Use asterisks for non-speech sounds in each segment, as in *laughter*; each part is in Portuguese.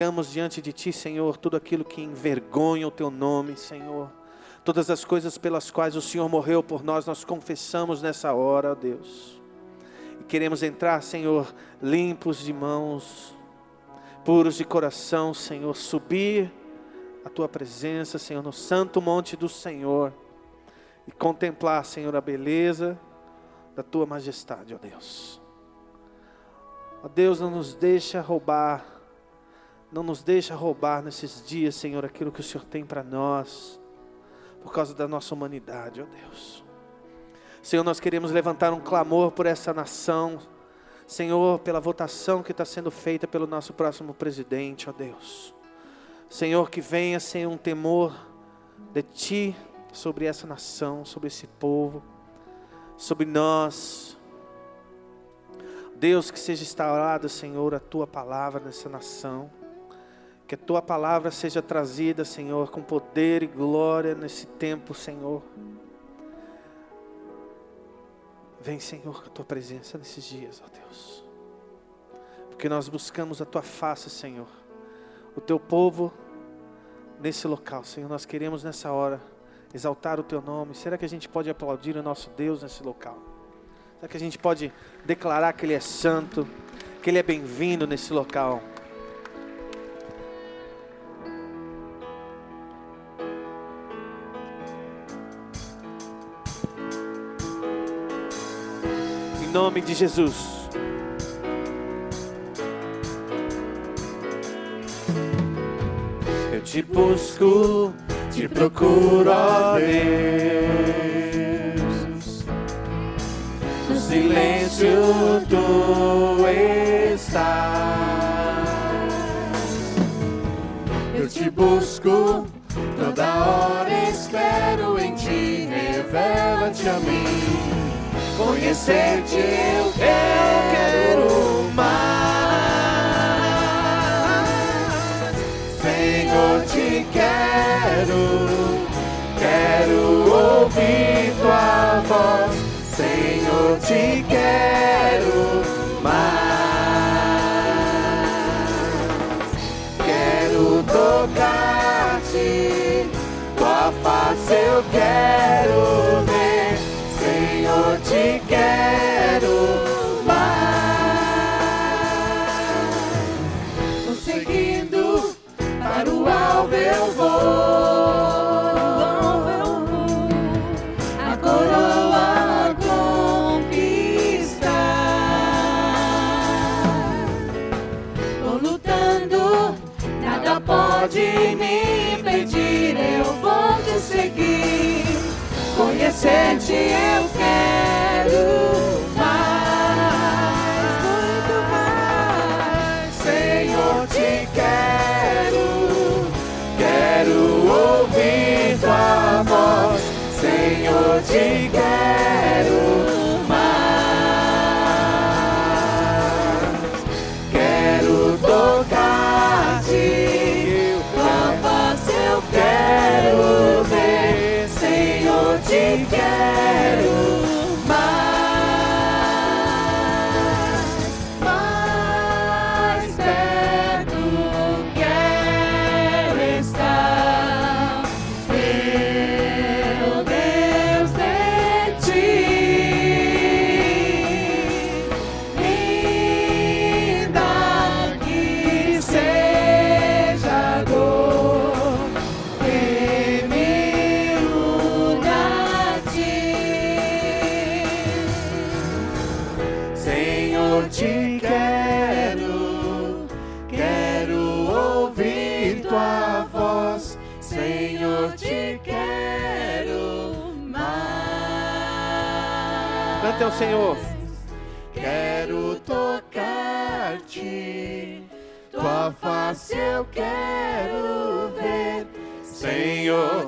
Entregamos diante de Ti, Senhor, tudo aquilo que envergonha o Teu nome, Senhor. Todas as coisas pelas quais o Senhor morreu por nós, nós confessamos nessa hora, ó Deus. E queremos entrar, Senhor, limpos de mãos, puros de coração, Senhor, subir a Tua presença, Senhor, no santo monte do Senhor e contemplar, Senhor, a beleza da Tua majestade, ó Deus. Ó Deus, não nos deixa roubar não nos deixa roubar nesses dias, Senhor, aquilo que o Senhor tem para nós, por causa da nossa humanidade, ó Deus. Senhor, nós queremos levantar um clamor por essa nação, Senhor, pela votação que está sendo feita pelo nosso próximo presidente, ó Deus. Senhor, que venha sem um temor de Ti sobre essa nação, sobre esse povo, sobre nós. Deus, que seja instaurado, Senhor, a Tua palavra nessa nação. Que a tua palavra seja trazida, Senhor, com poder e glória nesse tempo, Senhor. Vem, Senhor, com a tua presença nesses dias, ó Deus. Porque nós buscamos a tua face, Senhor. O teu povo nesse local, Senhor. Nós queremos nessa hora exaltar o teu nome. Será que a gente pode aplaudir o nosso Deus nesse local? Será que a gente pode declarar que Ele é santo, que Ele é bem-vindo nesse local? Nome de Jesus. Eu te busco, te procuro, ó Deus. No silêncio tu estás. Eu te busco, toda hora espero em ti, revela-te a mim. Conhecer-te eu quero mais. Senhor, te quero, quero ouvir tua voz. Senhor, te quero mais. Quero tocar-te, tua face eu quero Conhecer-te eu Senhor. Quero tocar-te, tua face eu quero ver. Senhor,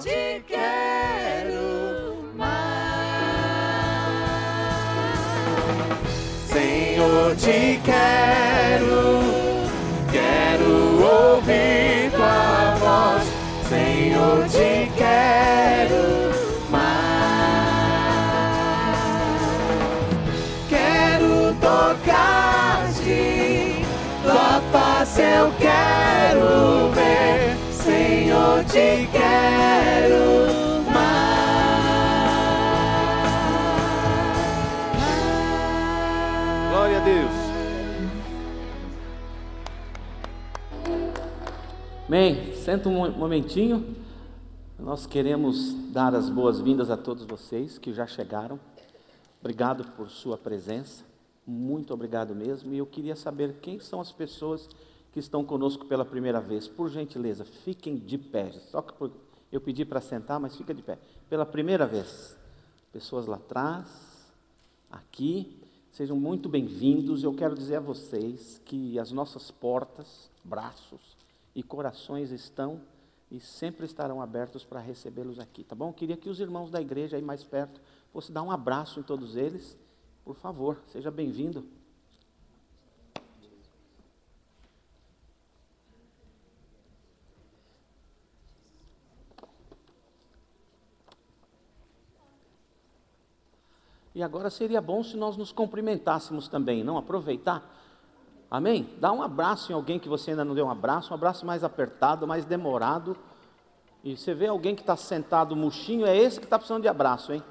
te quero mais. Glória a Deus. Amém. Senta um momentinho. Nós queremos dar as boas-vindas a todos vocês que já chegaram. Obrigado por sua presença. Muito obrigado mesmo. E eu queria saber quem são as pessoas que estão conosco pela primeira vez. Por gentileza, fiquem de pé. Só que eu pedi para sentar, mas fica de pé. Pela primeira vez. Pessoas lá atrás, aqui, sejam muito bem-vindos. Eu quero dizer a vocês que as nossas portas, braços e corações estão e sempre estarão abertos para recebê-los aqui, tá bom? Eu queria que os irmãos da igreja aí mais perto fossem dar um abraço em todos eles. Por favor, seja bem-vindo. E agora seria bom se nós nos cumprimentássemos também, não aproveitar. Amém? Dá um abraço em alguém que você ainda não deu um abraço, um abraço mais apertado, mais demorado. E você vê alguém que está sentado murchinho, é esse que está precisando de abraço, hein?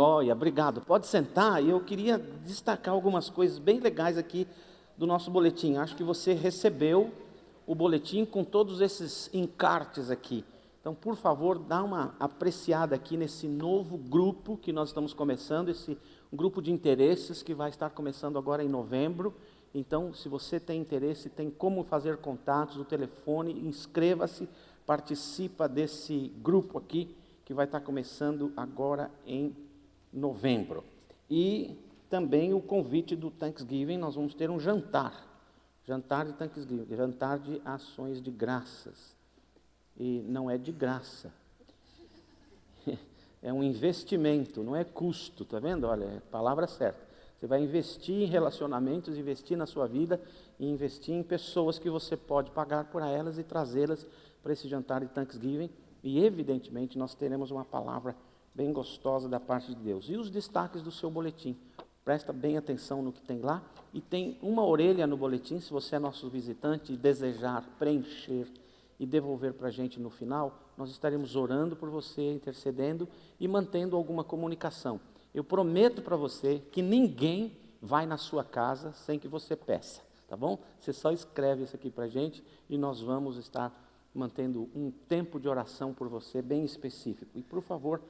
Joia, obrigado. Pode sentar. Eu queria destacar algumas coisas bem legais aqui do nosso boletim. Acho que você recebeu o boletim com todos esses encartes aqui. Então, por favor, dá uma apreciada aqui nesse novo grupo que nós estamos começando, esse grupo de interesses que vai estar começando agora em novembro. Então, se você tem interesse, tem como fazer contatos, o telefone, inscreva-se, participa desse grupo aqui que vai estar começando agora em novembro. E também o convite do Thanksgiving, nós vamos ter um jantar. Jantar de Thanksgiving, jantar de ações de graças. E não é de graça. *laughs* É um investimento, não é custo, tá vendo? Olha, é a palavra certa. Você vai investir em relacionamentos, investir na sua vida e investir em pessoas que você pode pagar por elas e trazê-las para esse jantar de Thanksgiving. E evidentemente nós teremos uma palavra bem gostosa da parte de Deus. E os destaques do seu boletim. Presta bem atenção no que tem lá. E tem uma orelha no boletim, se você é nosso visitante e desejar preencher e devolver para a gente no final, nós estaremos orando por você, intercedendo e mantendo alguma comunicação. Eu prometo para você que ninguém vai na sua casa sem que você peça, tá bom? Você só escreve isso aqui para a gente e nós vamos estar mantendo um tempo de oração por você bem específico. E por favor,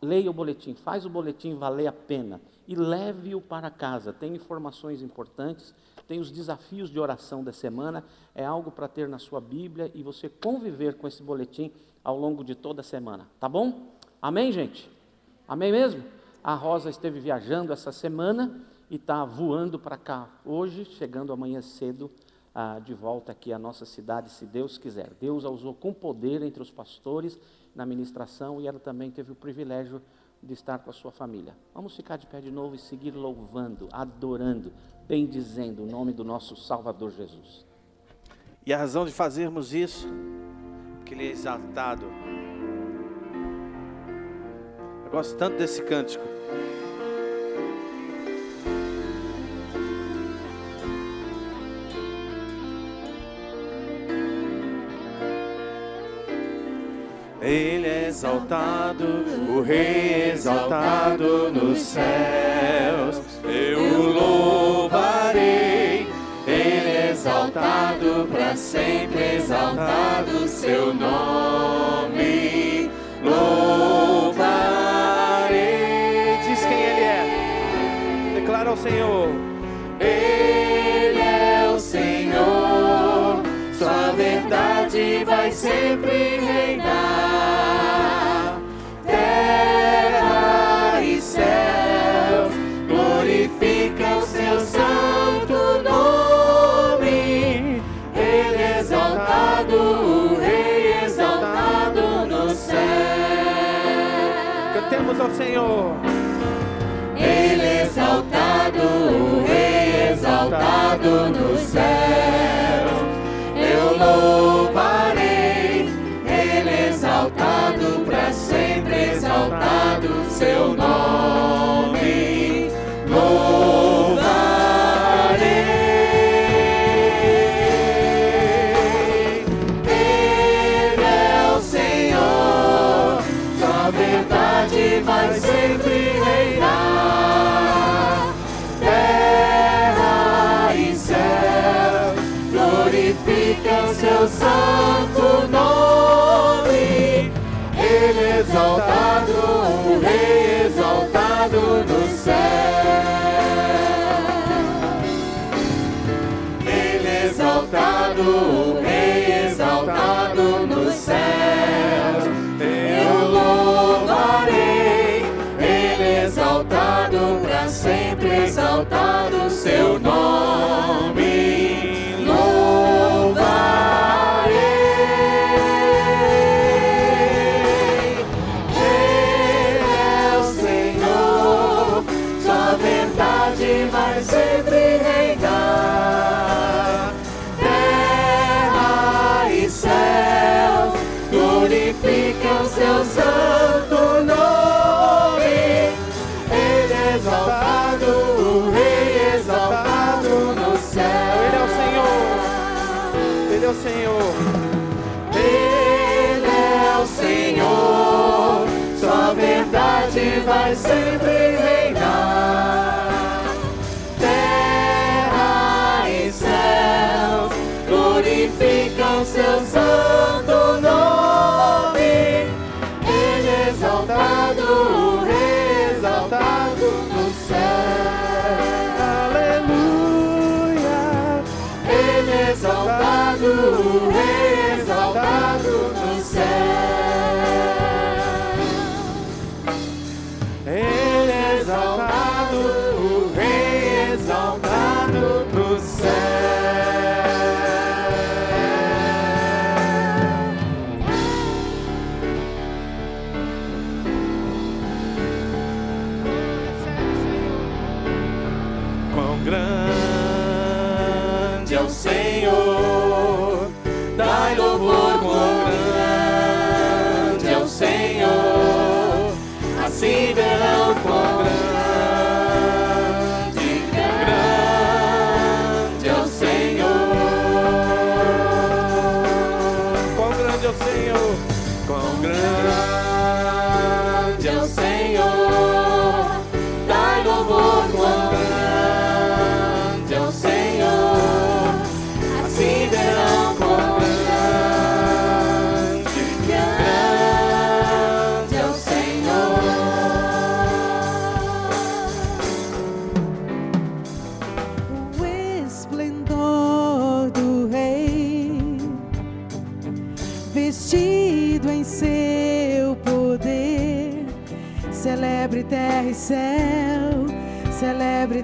leia o boletim, faz o boletim valer a pena e leve-o para casa. Tem informações importantes, tem os desafios de oração da semana, é algo para ter na sua Bíblia e você conviver com esse boletim ao longo de toda a semana. Tá bom? Amém, gente? Amém mesmo? A Rosa esteve viajando essa semana e está voando para cá hoje, chegando amanhã cedo ah, de volta aqui à nossa cidade, se Deus quiser. Deus a usou com poder entre os pastores na ministração e ela também teve o privilégio de estar com a sua família. Vamos ficar de pé de novo e seguir louvando, adorando, bendizendo o nome do nosso Salvador Jesus. E a razão de fazermos isso, porque Ele é exaltado. Eu gosto tanto desse cântico. Exaltado, o Rei exaltado nos céus. Eu o louvarei. Ele exaltado para sempre, exaltado seu nome. Louvarei. Diz quem ele é. Declara ao Senhor. Ele é o Senhor. Sua verdade vai sempre seu nome.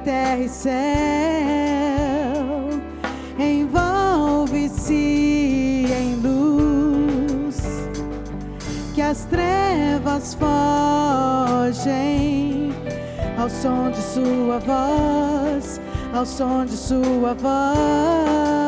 terra e céu, envolve-se em luz, que as trevas fogem ao som de Sua voz, ao som de Sua voz.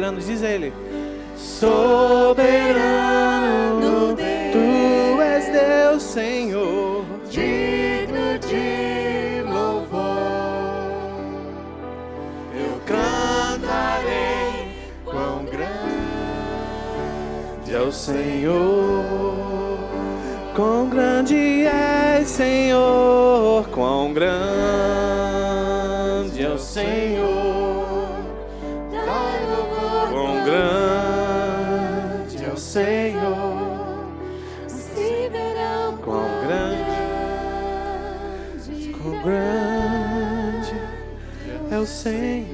soberano, diz ele: Soberano tu és Deus, Senhor, digno de louvor. Eu cantarei quão grande é o Senhor. Quão grande é, Senhor, quão grande sing.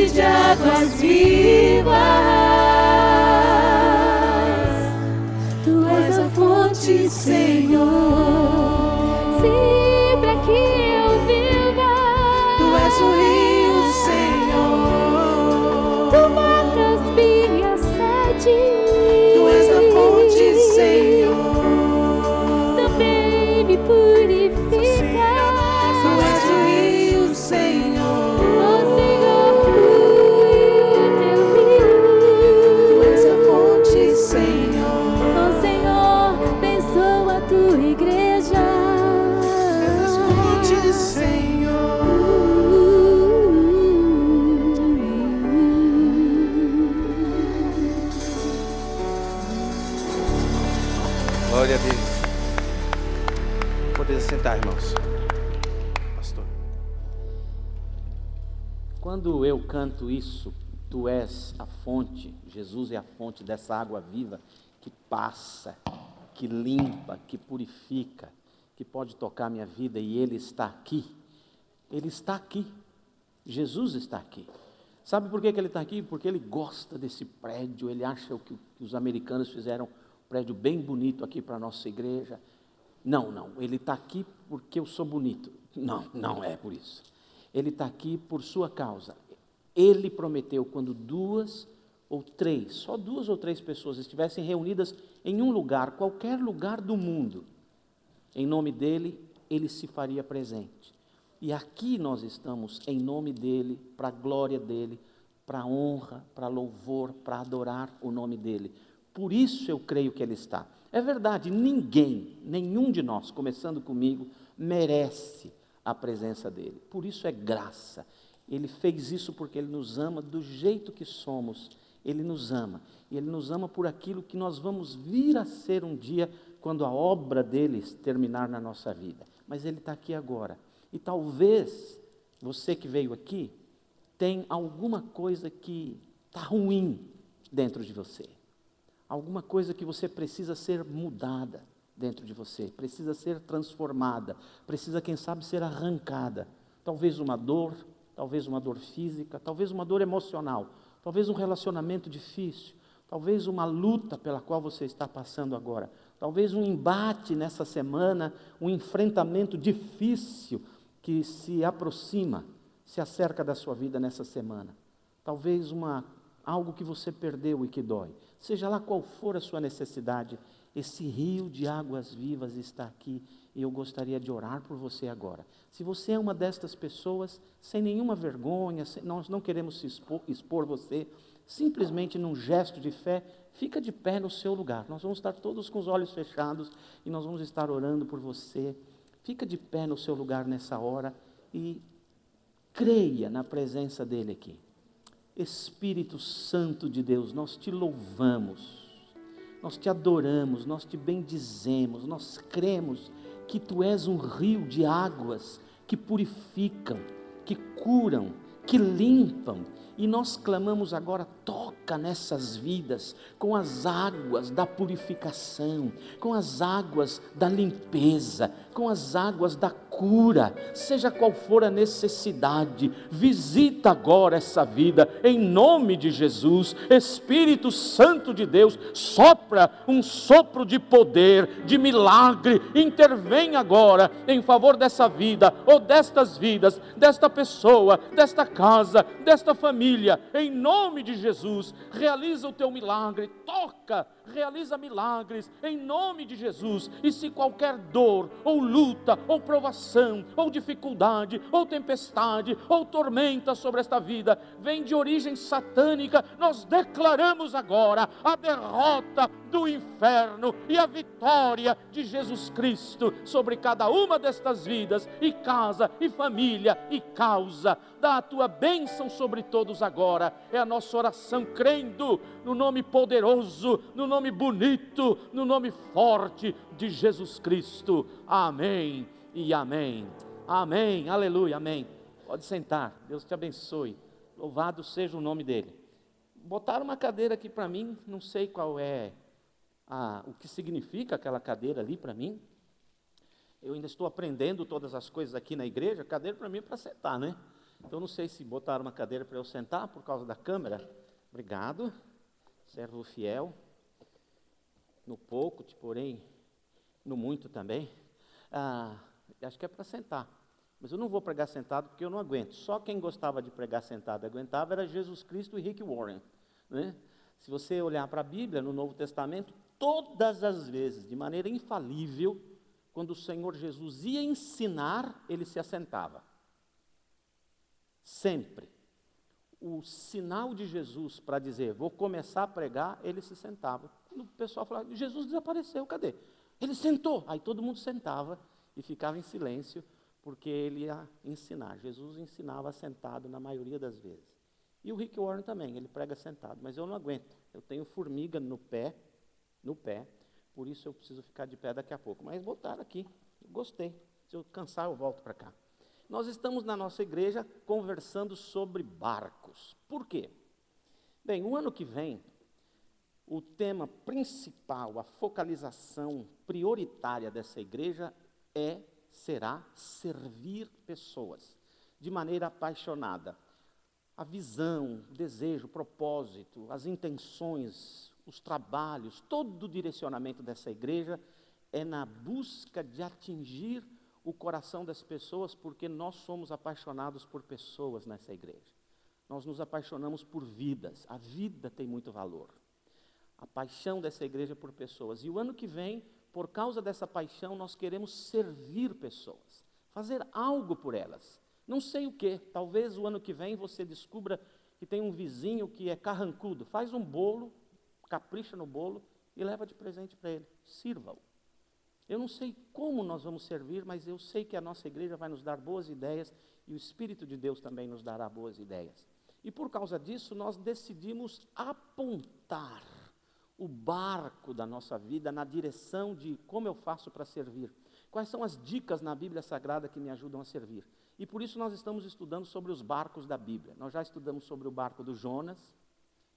Fonte de águas vivas. Tu és a fonte, Senhor. Quando eu canto isso, tu és a fonte, Jesus é a fonte dessa água viva que passa, que limpa, que purifica, que pode tocar minha vida e Ele está aqui. Ele está aqui. Jesus está aqui. Sabe por que, que Ele está aqui? Porque Ele gosta desse prédio, Ele acha que os americanos fizeram um prédio bem bonito aqui para a nossa igreja. Não, não, Ele está aqui porque eu sou bonito. Não, não é por isso. Ele está aqui por sua causa. Ele prometeu quando duas ou três, só duas ou três pessoas estivessem reunidas em um lugar, qualquer lugar do mundo, em nome dele, ele se faria presente. E aqui nós estamos em nome dele, para a glória dele, para a honra, para louvor, para adorar o nome dele. Por isso eu creio que ele está. É verdade, ninguém, nenhum de nós, começando comigo, merece a presença dele. Por isso é graça. Ele fez isso porque ele nos ama do jeito que somos. Ele nos ama. E ele nos ama por aquilo que nós vamos vir a ser um dia quando a obra deles terminar na nossa vida. Mas ele está aqui agora. E talvez você que veio aqui tem alguma coisa que está ruim dentro de você. Alguma coisa que você precisa ser mudada dentro de você, precisa ser transformada, precisa, quem sabe, ser arrancada. Talvez uma dor, talvez uma dor física, talvez uma dor emocional, talvez um relacionamento difícil, talvez uma luta pela qual você está passando agora, talvez um embate nessa semana, um enfrentamento difícil que se aproxima, se acerca da sua vida nessa semana. Talvez uma algo que você perdeu e que dói. Seja lá qual for a sua necessidade, esse rio de águas vivas está aqui e eu gostaria de orar por você agora. Se você é uma destas pessoas, sem nenhuma vergonha, nós não queremos expor, expor você, simplesmente num gesto de fé, fica de pé no seu lugar. Nós vamos estar todos com os olhos fechados e nós vamos estar orando por você. Fica de pé no seu lugar nessa hora e creia na presença dele aqui. Espírito Santo de Deus, nós te louvamos, nós te adoramos, nós te bendizemos, nós cremos que tu és um rio de águas que purificam, que curam, que limpam. E nós clamamos agora, toca nessas vidas com as águas da purificação, com as águas da limpeza, com as águas da cura, seja qual for a necessidade, visita agora essa vida, em nome de Jesus, Espírito Santo de Deus, sopra um sopro de poder, de milagre, intervém agora em favor dessa vida, ou destas vidas, desta pessoa, desta casa, desta família, em nome de Jesus, realiza o teu milagre, toca realiza milagres em nome de Jesus. E se qualquer dor, ou luta, ou provação, ou dificuldade, ou tempestade, ou tormenta sobre esta vida vem de origem satânica, nós declaramos agora a derrota do inferno e a vitória de Jesus Cristo sobre cada uma destas vidas, e casa, e família, e causa. Dá a tua bênção sobre todos agora. É a nossa oração crendo no nome poderoso, no nome nome bonito, no nome forte de Jesus Cristo. Amém e amém. Amém, aleluia, amém. Pode sentar, Deus te abençoe. Louvado seja o nome dele. Botaram uma cadeira aqui para mim, não sei qual é a, o que significa aquela cadeira ali para mim. Eu ainda estou aprendendo todas as coisas aqui na igreja. Cadeira para mim é para sentar, né? Então não sei se botaram uma cadeira para eu sentar por causa da câmera. Obrigado, servo fiel no pouco, te porém no muito também. Ah, acho que é para sentar. Mas eu não vou pregar sentado porque eu não aguento. Só quem gostava de pregar sentado e aguentava era Jesus Cristo e Rick Warren. Né? Se você olhar para a Bíblia, no Novo Testamento, todas as vezes, de maneira infalível, quando o Senhor Jesus ia ensinar, ele se assentava. Sempre. O sinal de Jesus para dizer, vou começar a pregar, ele se sentava o pessoal falava, Jesus desapareceu, cadê? Ele sentou. Aí todo mundo sentava e ficava em silêncio, porque ele ia ensinar. Jesus ensinava sentado na maioria das vezes. E o Rick Warren também, ele prega sentado, mas eu não aguento. Eu tenho formiga no pé, no pé, por isso eu preciso ficar de pé daqui a pouco. Mas botaram aqui, gostei. Se eu cansar, eu volto para cá. Nós estamos na nossa igreja conversando sobre barcos. Por quê? Bem, o ano que vem o tema principal, a focalização prioritária dessa igreja é, será, servir pessoas de maneira apaixonada. A visão, o desejo, o propósito, as intenções, os trabalhos, todo o direcionamento dessa igreja é na busca de atingir o coração das pessoas, porque nós somos apaixonados por pessoas nessa igreja. Nós nos apaixonamos por vidas. A vida tem muito valor a paixão dessa igreja por pessoas. E o ano que vem, por causa dessa paixão, nós queremos servir pessoas, fazer algo por elas. Não sei o que, talvez o ano que vem você descubra que tem um vizinho que é carrancudo, faz um bolo, capricha no bolo e leva de presente para ele. Sirva-o. Eu não sei como nós vamos servir, mas eu sei que a nossa igreja vai nos dar boas ideias e o Espírito de Deus também nos dará boas ideias. E por causa disso, nós decidimos apontar o barco da nossa vida na direção de como eu faço para servir. Quais são as dicas na Bíblia Sagrada que me ajudam a servir? E por isso nós estamos estudando sobre os barcos da Bíblia. Nós já estudamos sobre o barco do Jonas,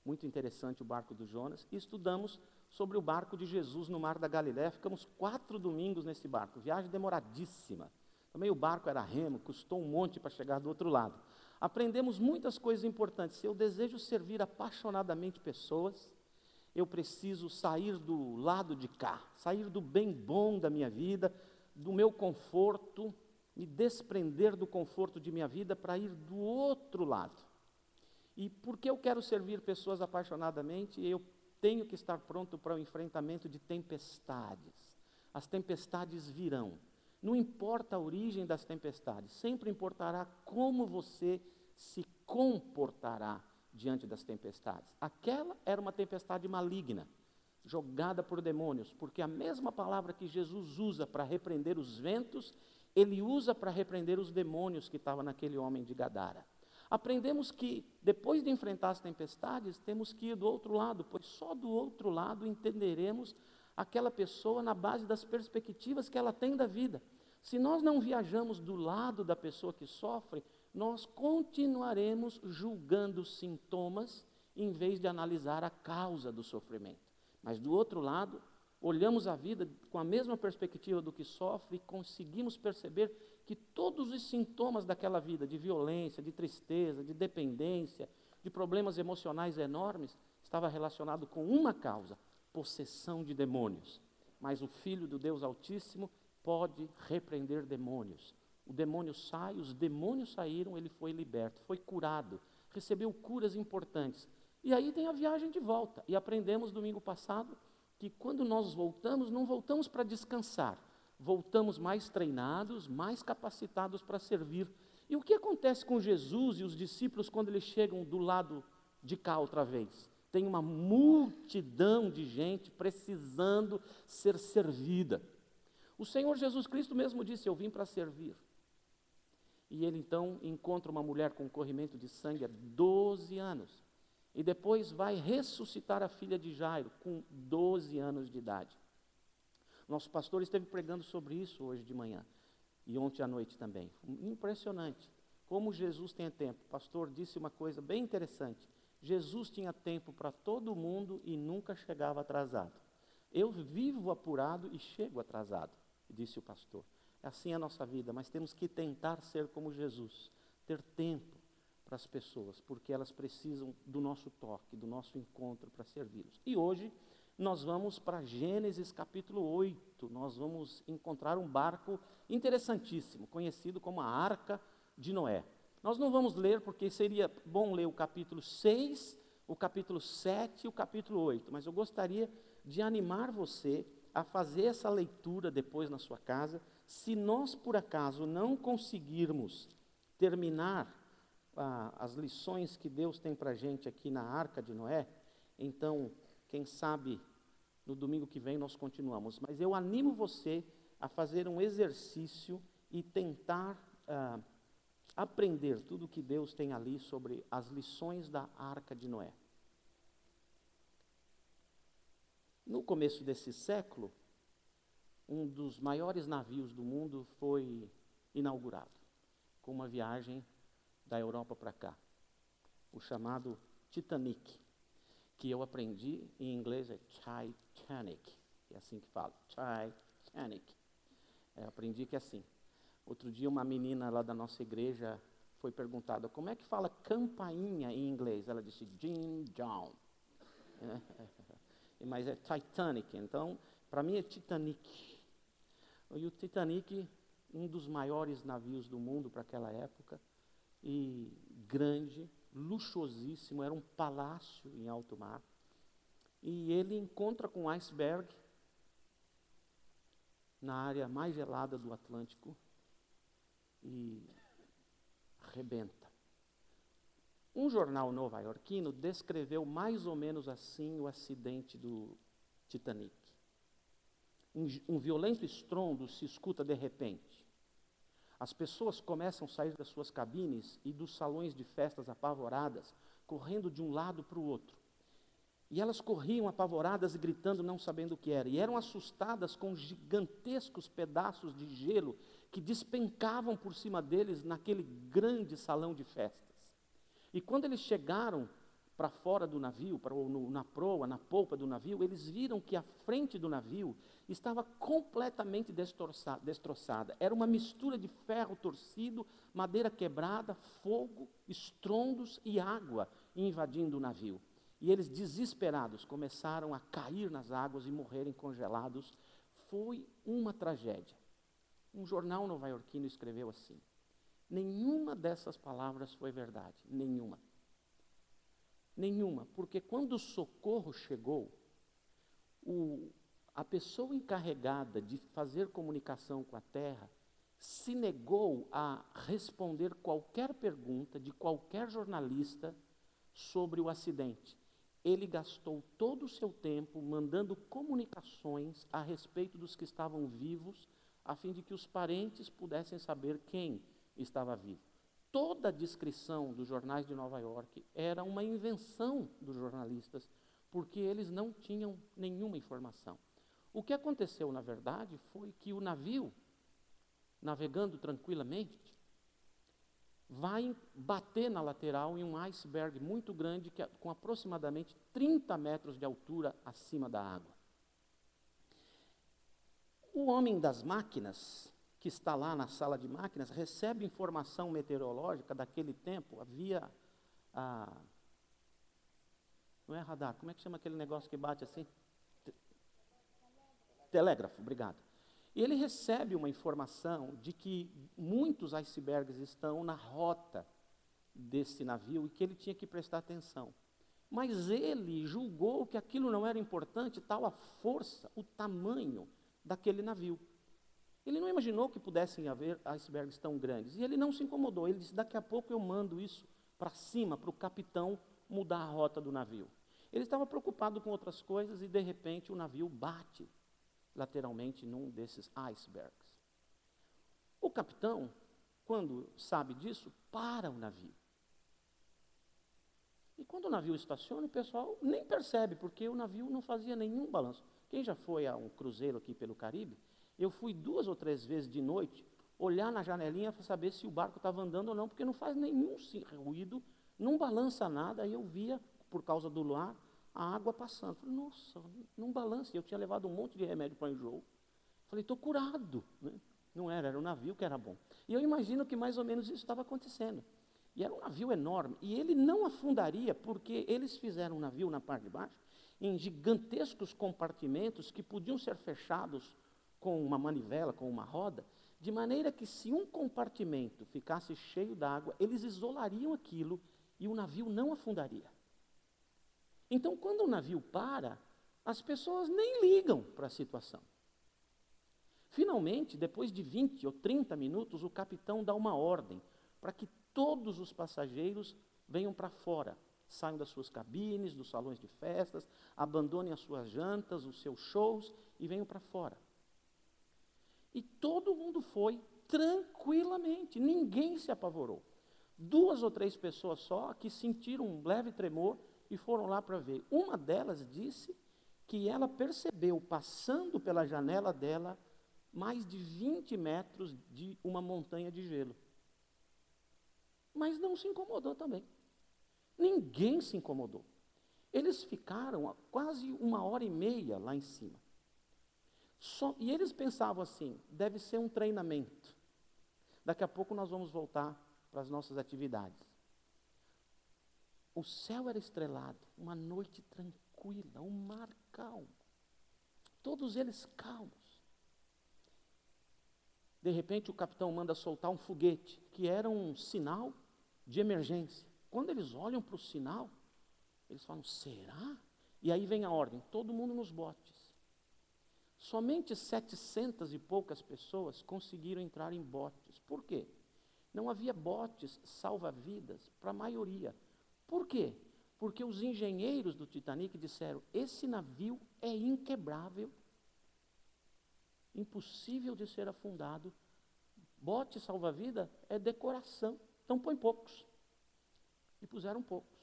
muito interessante o barco do Jonas, e estudamos sobre o barco de Jesus no Mar da Galiléia. Ficamos quatro domingos nesse barco, viagem demoradíssima. Também o barco era remo, custou um monte para chegar do outro lado. Aprendemos muitas coisas importantes. Eu desejo servir apaixonadamente pessoas, eu preciso sair do lado de cá, sair do bem bom da minha vida, do meu conforto, me desprender do conforto de minha vida para ir do outro lado. E porque eu quero servir pessoas apaixonadamente, eu tenho que estar pronto para o enfrentamento de tempestades. As tempestades virão. Não importa a origem das tempestades, sempre importará como você se comportará diante das tempestades. Aquela era uma tempestade maligna, jogada por demônios, porque a mesma palavra que Jesus usa para repreender os ventos, ele usa para repreender os demônios que estavam naquele homem de Gadara. Aprendemos que depois de enfrentar as tempestades, temos que ir do outro lado, pois só do outro lado entenderemos aquela pessoa na base das perspectivas que ela tem da vida. Se nós não viajamos do lado da pessoa que sofre, nós continuaremos julgando sintomas em vez de analisar a causa do sofrimento. Mas do outro lado, olhamos a vida com a mesma perspectiva do que sofre e conseguimos perceber que todos os sintomas daquela vida, de violência, de tristeza, de dependência, de problemas emocionais enormes, estava relacionado com uma causa: possessão de demônios. Mas o Filho do Deus Altíssimo pode repreender demônios. O demônio sai, os demônios saíram, ele foi liberto, foi curado, recebeu curas importantes. E aí tem a viagem de volta. E aprendemos domingo passado que quando nós voltamos, não voltamos para descansar, voltamos mais treinados, mais capacitados para servir. E o que acontece com Jesus e os discípulos quando eles chegam do lado de cá outra vez? Tem uma multidão de gente precisando ser servida. O Senhor Jesus Cristo mesmo disse: Eu vim para servir. E ele então encontra uma mulher com corrimento de sangue há 12 anos. E depois vai ressuscitar a filha de Jairo com 12 anos de idade. Nosso pastor esteve pregando sobre isso hoje de manhã e ontem à noite também. Impressionante como Jesus tem tempo. O pastor disse uma coisa bem interessante. Jesus tinha tempo para todo mundo e nunca chegava atrasado. Eu vivo apurado e chego atrasado, disse o pastor. É assim a nossa vida, mas temos que tentar ser como Jesus, ter tempo para as pessoas, porque elas precisam do nosso toque, do nosso encontro para servi-los. E hoje nós vamos para Gênesis capítulo 8. Nós vamos encontrar um barco interessantíssimo, conhecido como a Arca de Noé. Nós não vamos ler porque seria bom ler o capítulo 6, o capítulo 7 e o capítulo 8, mas eu gostaria de animar você a fazer essa leitura depois na sua casa. Se nós por acaso não conseguirmos terminar ah, as lições que Deus tem para a gente aqui na Arca de Noé, então, quem sabe no domingo que vem nós continuamos. Mas eu animo você a fazer um exercício e tentar ah, aprender tudo o que Deus tem ali sobre as lições da Arca de Noé. No começo desse século, um dos maiores navios do mundo foi inaugurado, com uma viagem da Europa para cá, o chamado Titanic, que eu aprendi em inglês é Titanic, é assim que fala, Titanic. É, aprendi que é assim. Outro dia uma menina lá da nossa igreja foi perguntada como é que fala campainha em inglês. Ela disse Jim John. *laughs* Mas é Titanic, então para mim é Titanic. E o Titanic, um dos maiores navios do mundo para aquela época, e grande, luxuosíssimo, era um palácio em alto mar. E ele encontra com um iceberg na área mais gelada do Atlântico e arrebenta. Um jornal nova-iorquino descreveu mais ou menos assim o acidente do Titanic. Um, um violento estrondo se escuta de repente. As pessoas começam a sair das suas cabines e dos salões de festas apavoradas, correndo de um lado para o outro. E elas corriam apavoradas e gritando, não sabendo o que era. E eram assustadas com gigantescos pedaços de gelo que despencavam por cima deles naquele grande salão de festas. E quando eles chegaram para fora do navio, para, na proa, na polpa do navio, eles viram que a frente do navio estava completamente destroçada. Era uma mistura de ferro torcido, madeira quebrada, fogo, estrondos e água invadindo o navio. E eles, desesperados, começaram a cair nas águas e morrerem congelados. Foi uma tragédia. Um jornal nova-iorquino escreveu assim: Nenhuma dessas palavras foi verdade, nenhuma. Nenhuma, porque quando o socorro chegou, o, a pessoa encarregada de fazer comunicação com a terra se negou a responder qualquer pergunta de qualquer jornalista sobre o acidente. Ele gastou todo o seu tempo mandando comunicações a respeito dos que estavam vivos, a fim de que os parentes pudessem saber quem estava vivo. Toda a descrição dos jornais de Nova York era uma invenção dos jornalistas, porque eles não tinham nenhuma informação. O que aconteceu, na verdade, foi que o navio navegando tranquilamente, vai bater na lateral em um iceberg muito grande, que, é com aproximadamente 30 metros de altura acima da água. O homem das máquinas, que está lá na sala de máquinas, recebe informação meteorológica daquele tempo, havia a. Não é radar, como é que chama aquele negócio que bate assim? Telégrafo, obrigado. E ele recebe uma informação de que muitos icebergs estão na rota desse navio e que ele tinha que prestar atenção. Mas ele julgou que aquilo não era importante, tal a força, o tamanho daquele navio. Ele não imaginou que pudessem haver icebergs tão grandes. E ele não se incomodou. Ele disse: daqui a pouco eu mando isso para cima, para o capitão mudar a rota do navio. Ele estava preocupado com outras coisas e de repente o navio bate lateralmente num desses icebergs. O capitão, quando sabe disso, para o navio. E quando o navio estaciona, o pessoal nem percebe, porque o navio não fazia nenhum balanço. Quem já foi a um cruzeiro aqui pelo Caribe, eu fui duas ou três vezes de noite olhar na janelinha para saber se o barco estava andando ou não, porque não faz nenhum ruído, não balança nada. Aí eu via, por causa do luar, a água passando. Falei, nossa, não balança. Eu tinha levado um monte de remédio para enjoo. Falei, estou curado. Né? Não era, era o navio que era bom. E eu imagino que mais ou menos isso estava acontecendo. E era um navio enorme. E ele não afundaria, porque eles fizeram um navio na parte de baixo, em gigantescos compartimentos que podiam ser fechados com uma manivela, com uma roda, de maneira que se um compartimento ficasse cheio d'água, eles isolariam aquilo e o navio não afundaria. Então, quando o navio para, as pessoas nem ligam para a situação. Finalmente, depois de 20 ou 30 minutos, o capitão dá uma ordem para que todos os passageiros venham para fora, saiam das suas cabines, dos salões de festas, abandonem as suas jantas, os seus shows e venham para fora. E todo mundo foi tranquilamente, ninguém se apavorou. Duas ou três pessoas só que sentiram um leve tremor e foram lá para ver. Uma delas disse que ela percebeu, passando pela janela dela, mais de 20 metros de uma montanha de gelo. Mas não se incomodou também. Ninguém se incomodou. Eles ficaram quase uma hora e meia lá em cima. Só, e eles pensavam assim: deve ser um treinamento. Daqui a pouco nós vamos voltar para as nossas atividades. O céu era estrelado, uma noite tranquila, um mar calmo. Todos eles calmos. De repente o capitão manda soltar um foguete, que era um sinal de emergência. Quando eles olham para o sinal, eles falam: será? E aí vem a ordem: todo mundo nos botes. Somente setecentas e poucas pessoas conseguiram entrar em botes. Por quê? Não havia botes salva-vidas para a maioria. Por quê? Porque os engenheiros do Titanic disseram: esse navio é inquebrável, impossível de ser afundado. Bote salva-vida é decoração, então põe poucos. E puseram poucos.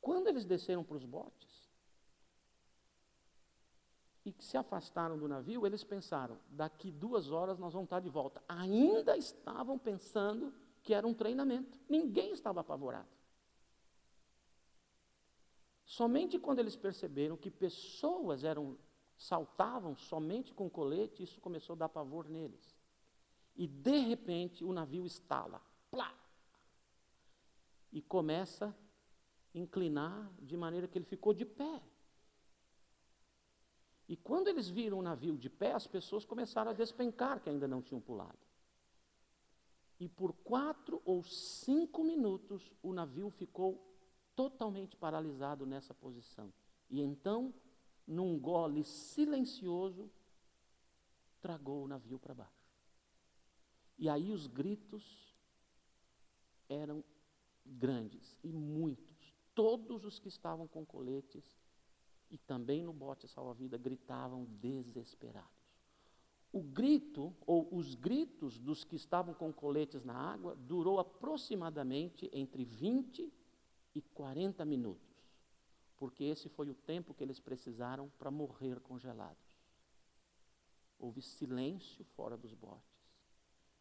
Quando eles desceram para os botes e se afastaram do navio, eles pensaram: daqui duas horas nós vamos estar de volta. Ainda estavam pensando que era um treinamento. Ninguém estava apavorado. Somente quando eles perceberam que pessoas eram saltavam somente com colete, isso começou a dar pavor neles. E de repente o navio estala, plá, e começa a inclinar de maneira que ele ficou de pé. E quando eles viram o navio de pé, as pessoas começaram a despencar que ainda não tinham pulado. E por quatro ou cinco minutos o navio ficou totalmente paralisado nessa posição. E então, num gole silencioso, tragou o navio para baixo. E aí os gritos eram grandes e muitos. Todos os que estavam com coletes e também no bote salva-vida gritavam desesperados. O grito, ou os gritos dos que estavam com coletes na água, durou aproximadamente entre 20 e 40 minutos, porque esse foi o tempo que eles precisaram para morrer congelados. houve silêncio fora dos botes.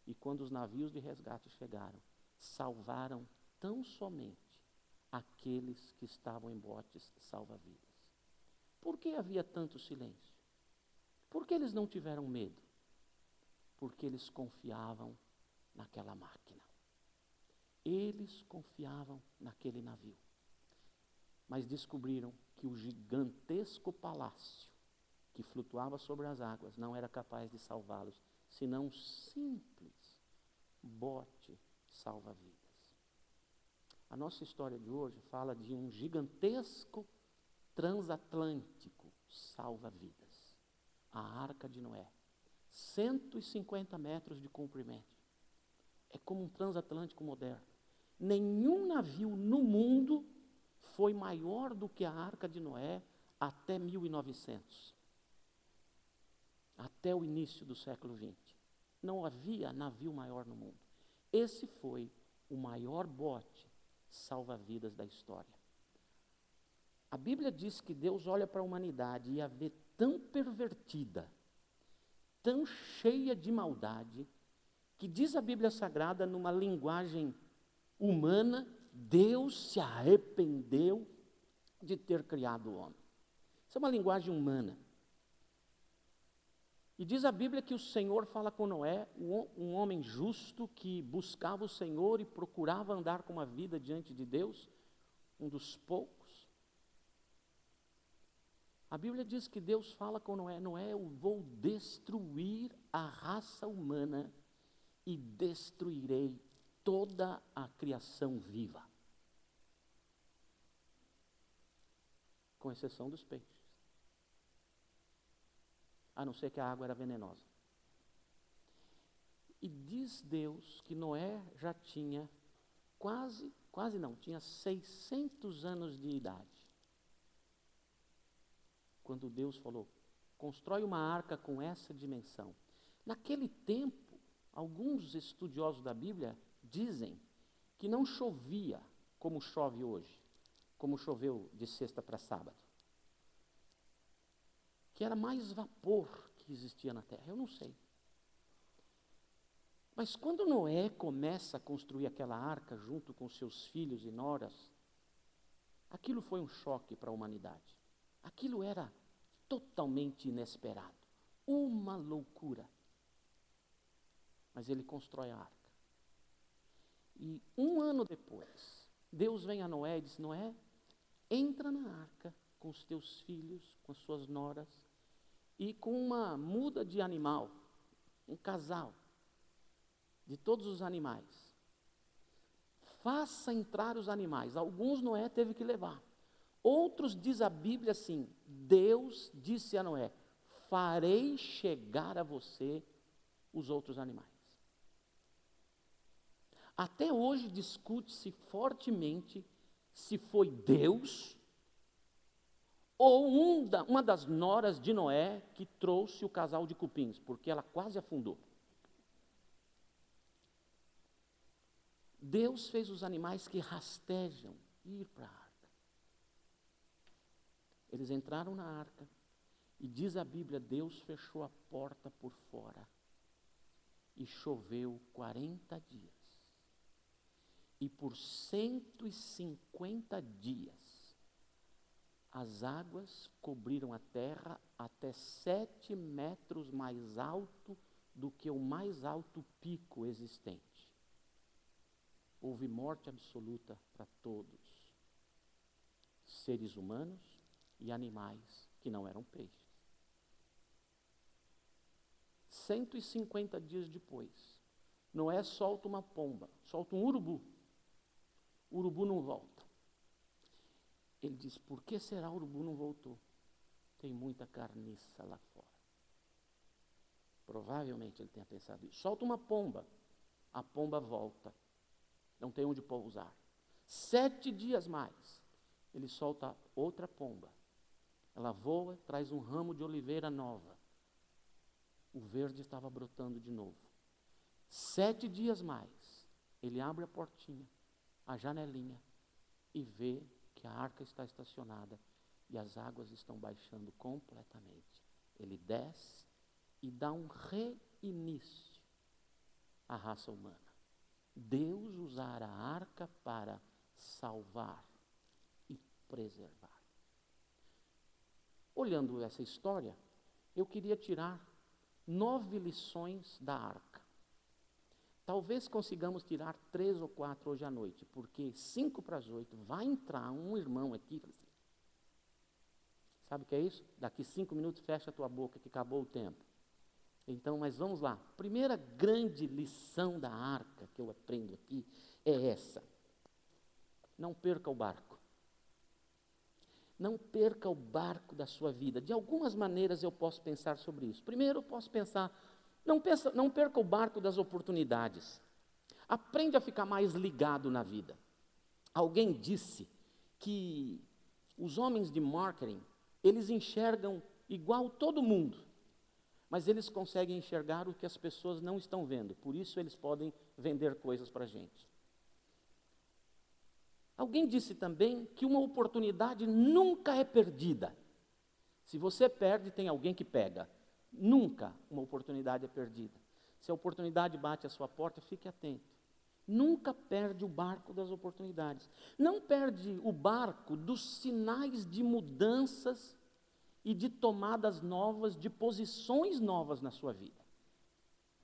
E quando os navios de resgate chegaram, salvaram tão somente aqueles que estavam em botes salva-vidas. Por que havia tanto silêncio? Por que eles não tiveram medo? Porque eles confiavam naquela máquina. Eles confiavam naquele navio. Mas descobriram que o gigantesco palácio que flutuava sobre as águas não era capaz de salvá-los, senão um simples bote salva-vidas. A nossa história de hoje fala de um gigantesco transatlântico salva-vidas. A Arca de Noé. 150 metros de comprimento. É como um transatlântico moderno. Nenhum navio no mundo foi maior do que a Arca de Noé até 1900. Até o início do século 20. Não havia navio maior no mundo. Esse foi o maior bote salva-vidas da história. A Bíblia diz que Deus olha para a humanidade e a vê tão pervertida, tão cheia de maldade, que diz a Bíblia Sagrada numa linguagem humana, Deus se arrependeu de ter criado o homem. Isso é uma linguagem humana. E diz a Bíblia que o Senhor fala com Noé, um homem justo que buscava o Senhor e procurava andar com uma vida diante de Deus, um dos poucos. A Bíblia diz que Deus fala com Noé: Noé, eu vou destruir a raça humana e destruirei toda a criação viva, com exceção dos peixes a não ser que a água era venenosa. E diz Deus que Noé já tinha quase, quase não, tinha 600 anos de idade. Quando Deus falou: constrói uma arca com essa dimensão. Naquele tempo, alguns estudiosos da Bíblia dizem que não chovia como chove hoje, como choveu de sexta para sábado que era mais vapor que existia na terra. Eu não sei. Mas quando Noé começa a construir aquela arca junto com seus filhos e noras, aquilo foi um choque para a humanidade. Aquilo era totalmente inesperado. Uma loucura. Mas ele constrói a arca. E um ano depois, Deus vem a Noé e diz: Noé, entra na arca com os teus filhos, com as suas noras, e com uma muda de animal, um casal, de todos os animais. Faça entrar os animais. Alguns Noé teve que levar. Outros diz a Bíblia assim: Deus disse a Noé: Farei chegar a você os outros animais. Até hoje discute-se fortemente se foi Deus ou um da, uma das noras de Noé que trouxe o casal de cupins, porque ela quase afundou. Deus fez os animais que rastejam ir para a. Eles entraram na arca e diz a Bíblia: Deus fechou a porta por fora e choveu 40 dias. E por 150 dias as águas cobriram a terra até sete metros mais alto do que o mais alto pico existente. Houve morte absoluta para todos, seres humanos e animais que não eram peixes. 150 dias depois, Noé solta uma pomba, solta um urubu. O urubu não volta. Ele diz: Por que será o urubu não voltou? Tem muita carniça lá fora. Provavelmente ele tenha pensado isso. Solta uma pomba, a pomba volta. Não tem onde pousar. Sete dias mais, ele solta outra pomba. Ela voa, traz um ramo de oliveira nova. O verde estava brotando de novo. Sete dias mais, ele abre a portinha, a janelinha, e vê que a arca está estacionada e as águas estão baixando completamente. Ele desce e dá um reinício à raça humana. Deus usar a arca para salvar e preservar. Olhando essa história, eu queria tirar nove lições da arca. Talvez consigamos tirar três ou quatro hoje à noite, porque cinco para as oito vai entrar um irmão aqui. Assim, Sabe o que é isso? Daqui cinco minutos fecha a tua boca que acabou o tempo. Então, mas vamos lá. Primeira grande lição da arca que eu aprendo aqui é essa: não perca o barco. Não perca o barco da sua vida. De algumas maneiras eu posso pensar sobre isso. Primeiro, eu posso pensar, não, pensa, não perca o barco das oportunidades. Aprende a ficar mais ligado na vida. Alguém disse que os homens de marketing, eles enxergam igual todo mundo, mas eles conseguem enxergar o que as pessoas não estão vendo, por isso eles podem vender coisas para a gente. Alguém disse também que uma oportunidade nunca é perdida. Se você perde, tem alguém que pega. Nunca uma oportunidade é perdida. Se a oportunidade bate à sua porta, fique atento. Nunca perde o barco das oportunidades. Não perde o barco dos sinais de mudanças e de tomadas novas, de posições novas na sua vida.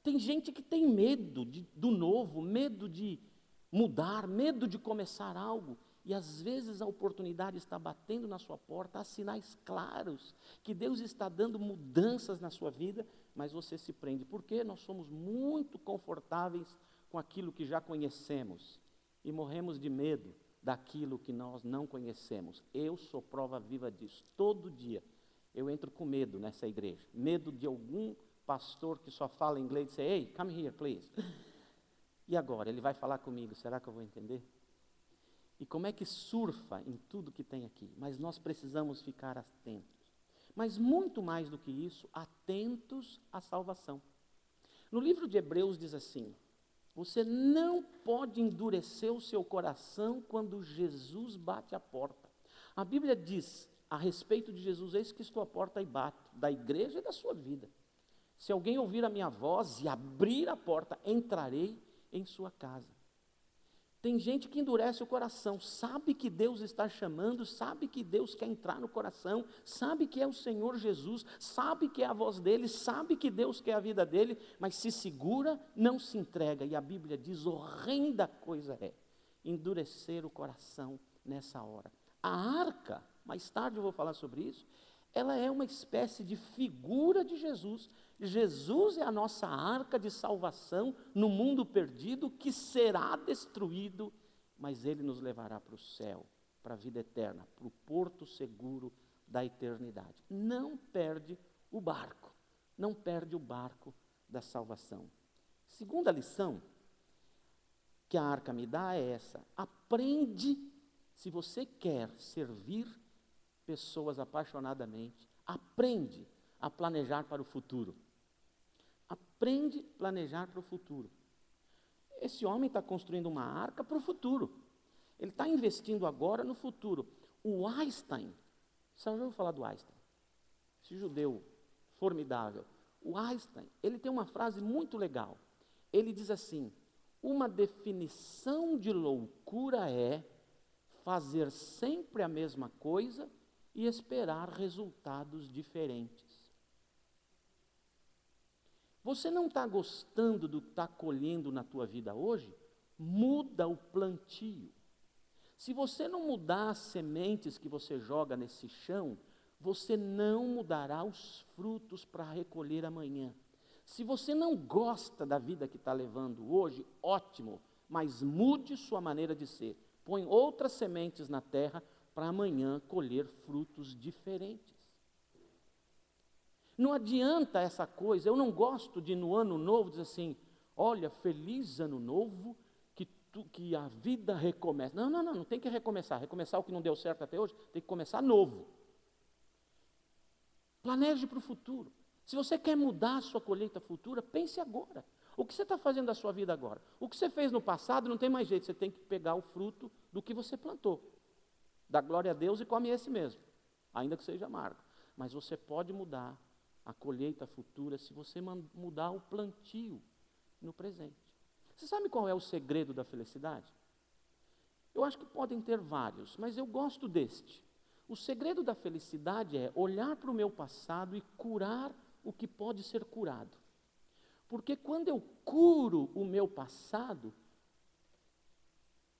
Tem gente que tem medo de, do novo, medo de mudar, medo de começar algo. E às vezes a oportunidade está batendo na sua porta, há sinais claros que Deus está dando mudanças na sua vida, mas você se prende. Porque nós somos muito confortáveis com aquilo que já conhecemos e morremos de medo daquilo que nós não conhecemos. Eu sou prova viva disso. Todo dia eu entro com medo nessa igreja. Medo de algum pastor que só fala inglês dizer, hey, come here, please. E agora? Ele vai falar comigo, será que eu vou entender? E como é que surfa em tudo que tem aqui? Mas nós precisamos ficar atentos. Mas muito mais do que isso, atentos à salvação. No livro de Hebreus diz assim: Você não pode endurecer o seu coração quando Jesus bate a porta. A Bíblia diz a respeito de Jesus: Eis que estou à porta e bato, da igreja e da sua vida. Se alguém ouvir a minha voz e abrir a porta, entrarei em sua casa. Tem gente que endurece o coração, sabe que Deus está chamando, sabe que Deus quer entrar no coração, sabe que é o Senhor Jesus, sabe que é a voz dele, sabe que Deus quer a vida dele, mas se segura, não se entrega. E a Bíblia diz: horrenda coisa é endurecer o coração nessa hora. A arca, mais tarde eu vou falar sobre isso, ela é uma espécie de figura de Jesus Jesus é a nossa arca de salvação no mundo perdido que será destruído, mas ele nos levará para o céu, para a vida eterna, para o porto seguro da eternidade. Não perde o barco, não perde o barco da salvação. Segunda lição que a arca me dá é essa: aprende, se você quer servir pessoas apaixonadamente, aprende a planejar para o futuro. Aprende a planejar para o futuro. Esse homem está construindo uma arca para o futuro. Ele está investindo agora no futuro. O Einstein, você já ouviu falar do Einstein? Esse judeu formidável. O Einstein, ele tem uma frase muito legal. Ele diz assim: uma definição de loucura é fazer sempre a mesma coisa e esperar resultados diferentes. Você não está gostando do que está colhendo na tua vida hoje? Muda o plantio. Se você não mudar as sementes que você joga nesse chão, você não mudará os frutos para recolher amanhã. Se você não gosta da vida que está levando hoje, ótimo, mas mude sua maneira de ser. Põe outras sementes na terra para amanhã colher frutos diferentes. Não adianta essa coisa, eu não gosto de no ano novo dizer assim, olha, feliz ano novo, que, tu, que a vida recomeça. Não, não, não, não tem que recomeçar. Recomeçar o que não deu certo até hoje, tem que começar novo. Planeje para o futuro. Se você quer mudar a sua colheita futura, pense agora. O que você está fazendo da sua vida agora? O que você fez no passado não tem mais jeito, você tem que pegar o fruto do que você plantou. Dá glória a Deus e come esse mesmo, ainda que seja amargo. Mas você pode mudar a colheita futura se você mudar o plantio no presente. Você sabe qual é o segredo da felicidade? Eu acho que podem ter vários, mas eu gosto deste. O segredo da felicidade é olhar para o meu passado e curar o que pode ser curado. Porque quando eu curo o meu passado,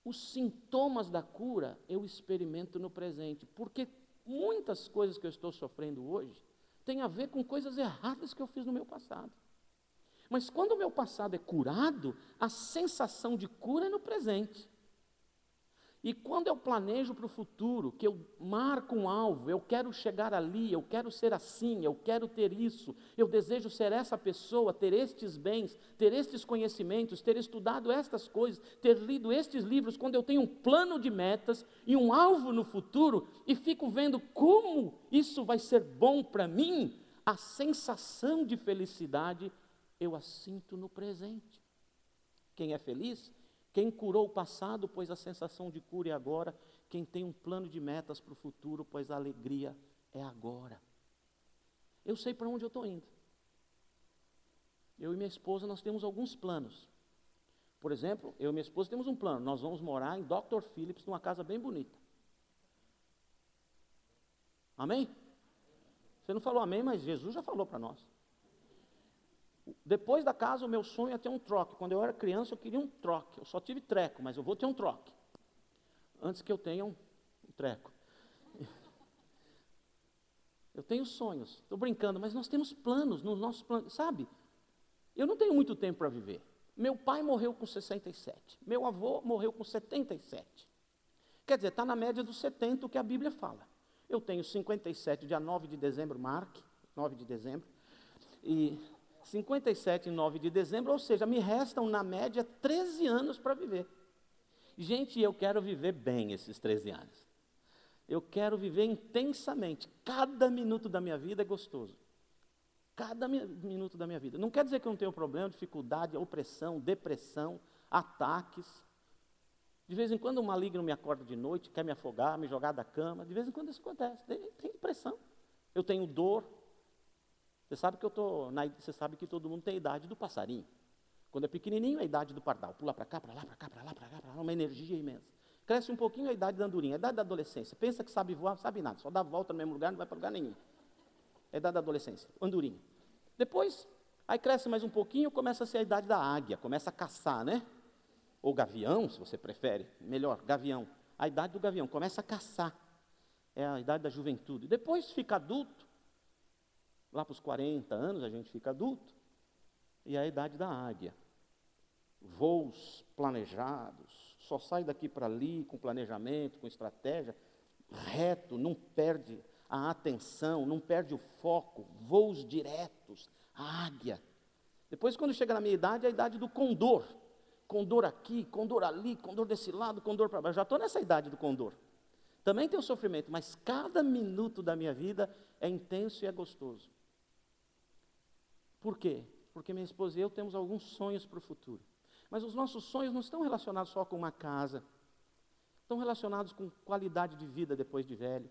os sintomas da cura eu experimento no presente. Porque muitas coisas que eu estou sofrendo hoje têm a ver com coisas erradas que eu fiz no meu passado. Mas quando o meu passado é curado, a sensação de cura é no presente. E quando eu planejo para o futuro, que eu marco um alvo, eu quero chegar ali, eu quero ser assim, eu quero ter isso, eu desejo ser essa pessoa, ter estes bens, ter estes conhecimentos, ter estudado estas coisas, ter lido estes livros, quando eu tenho um plano de metas e um alvo no futuro e fico vendo como isso vai ser bom para mim, a sensação de felicidade eu a sinto no presente. Quem é feliz quem curou o passado, pois a sensação de cura é agora. Quem tem um plano de metas para o futuro, pois a alegria é agora. Eu sei para onde eu estou indo. Eu e minha esposa, nós temos alguns planos. Por exemplo, eu e minha esposa temos um plano. Nós vamos morar em Dr. Phillips, numa casa bem bonita. Amém? Você não falou amém, mas Jesus já falou para nós. Depois da casa, o meu sonho é ter um troque. Quando eu era criança, eu queria um troque. Eu só tive treco, mas eu vou ter um troque. Antes que eu tenha um, treco. *laughs* Eu tenho sonhos, estou brincando, mas nós temos planos nos nossos planos, sabe? Eu não tenho muito tempo para viver. Meu pai morreu com 67, meu avô morreu com 77. Quer dizer, está na média dos 70 o que a Bíblia fala. Eu tenho 57, dia 9 de dezembro, marque, 9 de dezembro, e 57 e 9 de dezembro, ou seja, me restam na média 13 anos para viver. Gente, eu quero viver bem esses 13 anos. Eu quero viver intensamente. Cada minuto da minha vida é gostoso. Cada minuto da minha vida. Não quer dizer que eu não tenho problema, dificuldade, opressão, depressão, ataques. De vez em quando um maligno me acorda de noite, quer me afogar, me jogar da cama. De vez em quando isso acontece. Tem, tem pressão. Eu tenho dor, você sabe que eu tô na, você sabe que todo mundo tem a idade do passarinho. Quando é pequenininho, é a idade do pardal. Pula para cá, para lá, para cá, para lá, para cá, para lá, uma energia imensa. Cresce um pouquinho, a idade da andorinha, a idade da adolescência. Pensa que sabe voar, não sabe nada, só dá volta no mesmo lugar, não vai para lugar nenhum. É a idade da adolescência, andorinha. Depois, aí cresce mais um pouquinho, começa a ser a idade da águia, começa a caçar, né? Ou gavião, se você prefere, melhor, gavião. A idade do gavião, começa a caçar. É a idade da juventude. Depois fica adulto, Lá para os 40 anos a gente fica adulto. E é a idade da águia. Voos planejados, só sai daqui para ali com planejamento, com estratégia, reto, não perde a atenção, não perde o foco, voos diretos, águia. Depois, quando chega na minha idade, é a idade do condor. Condor aqui, condor ali, condor desse lado, condor para baixo. Já estou nessa idade do condor. Também tem o sofrimento, mas cada minuto da minha vida é intenso e é gostoso. Por quê? Porque minha esposa e eu temos alguns sonhos para o futuro. Mas os nossos sonhos não estão relacionados só com uma casa, estão relacionados com qualidade de vida depois de velho,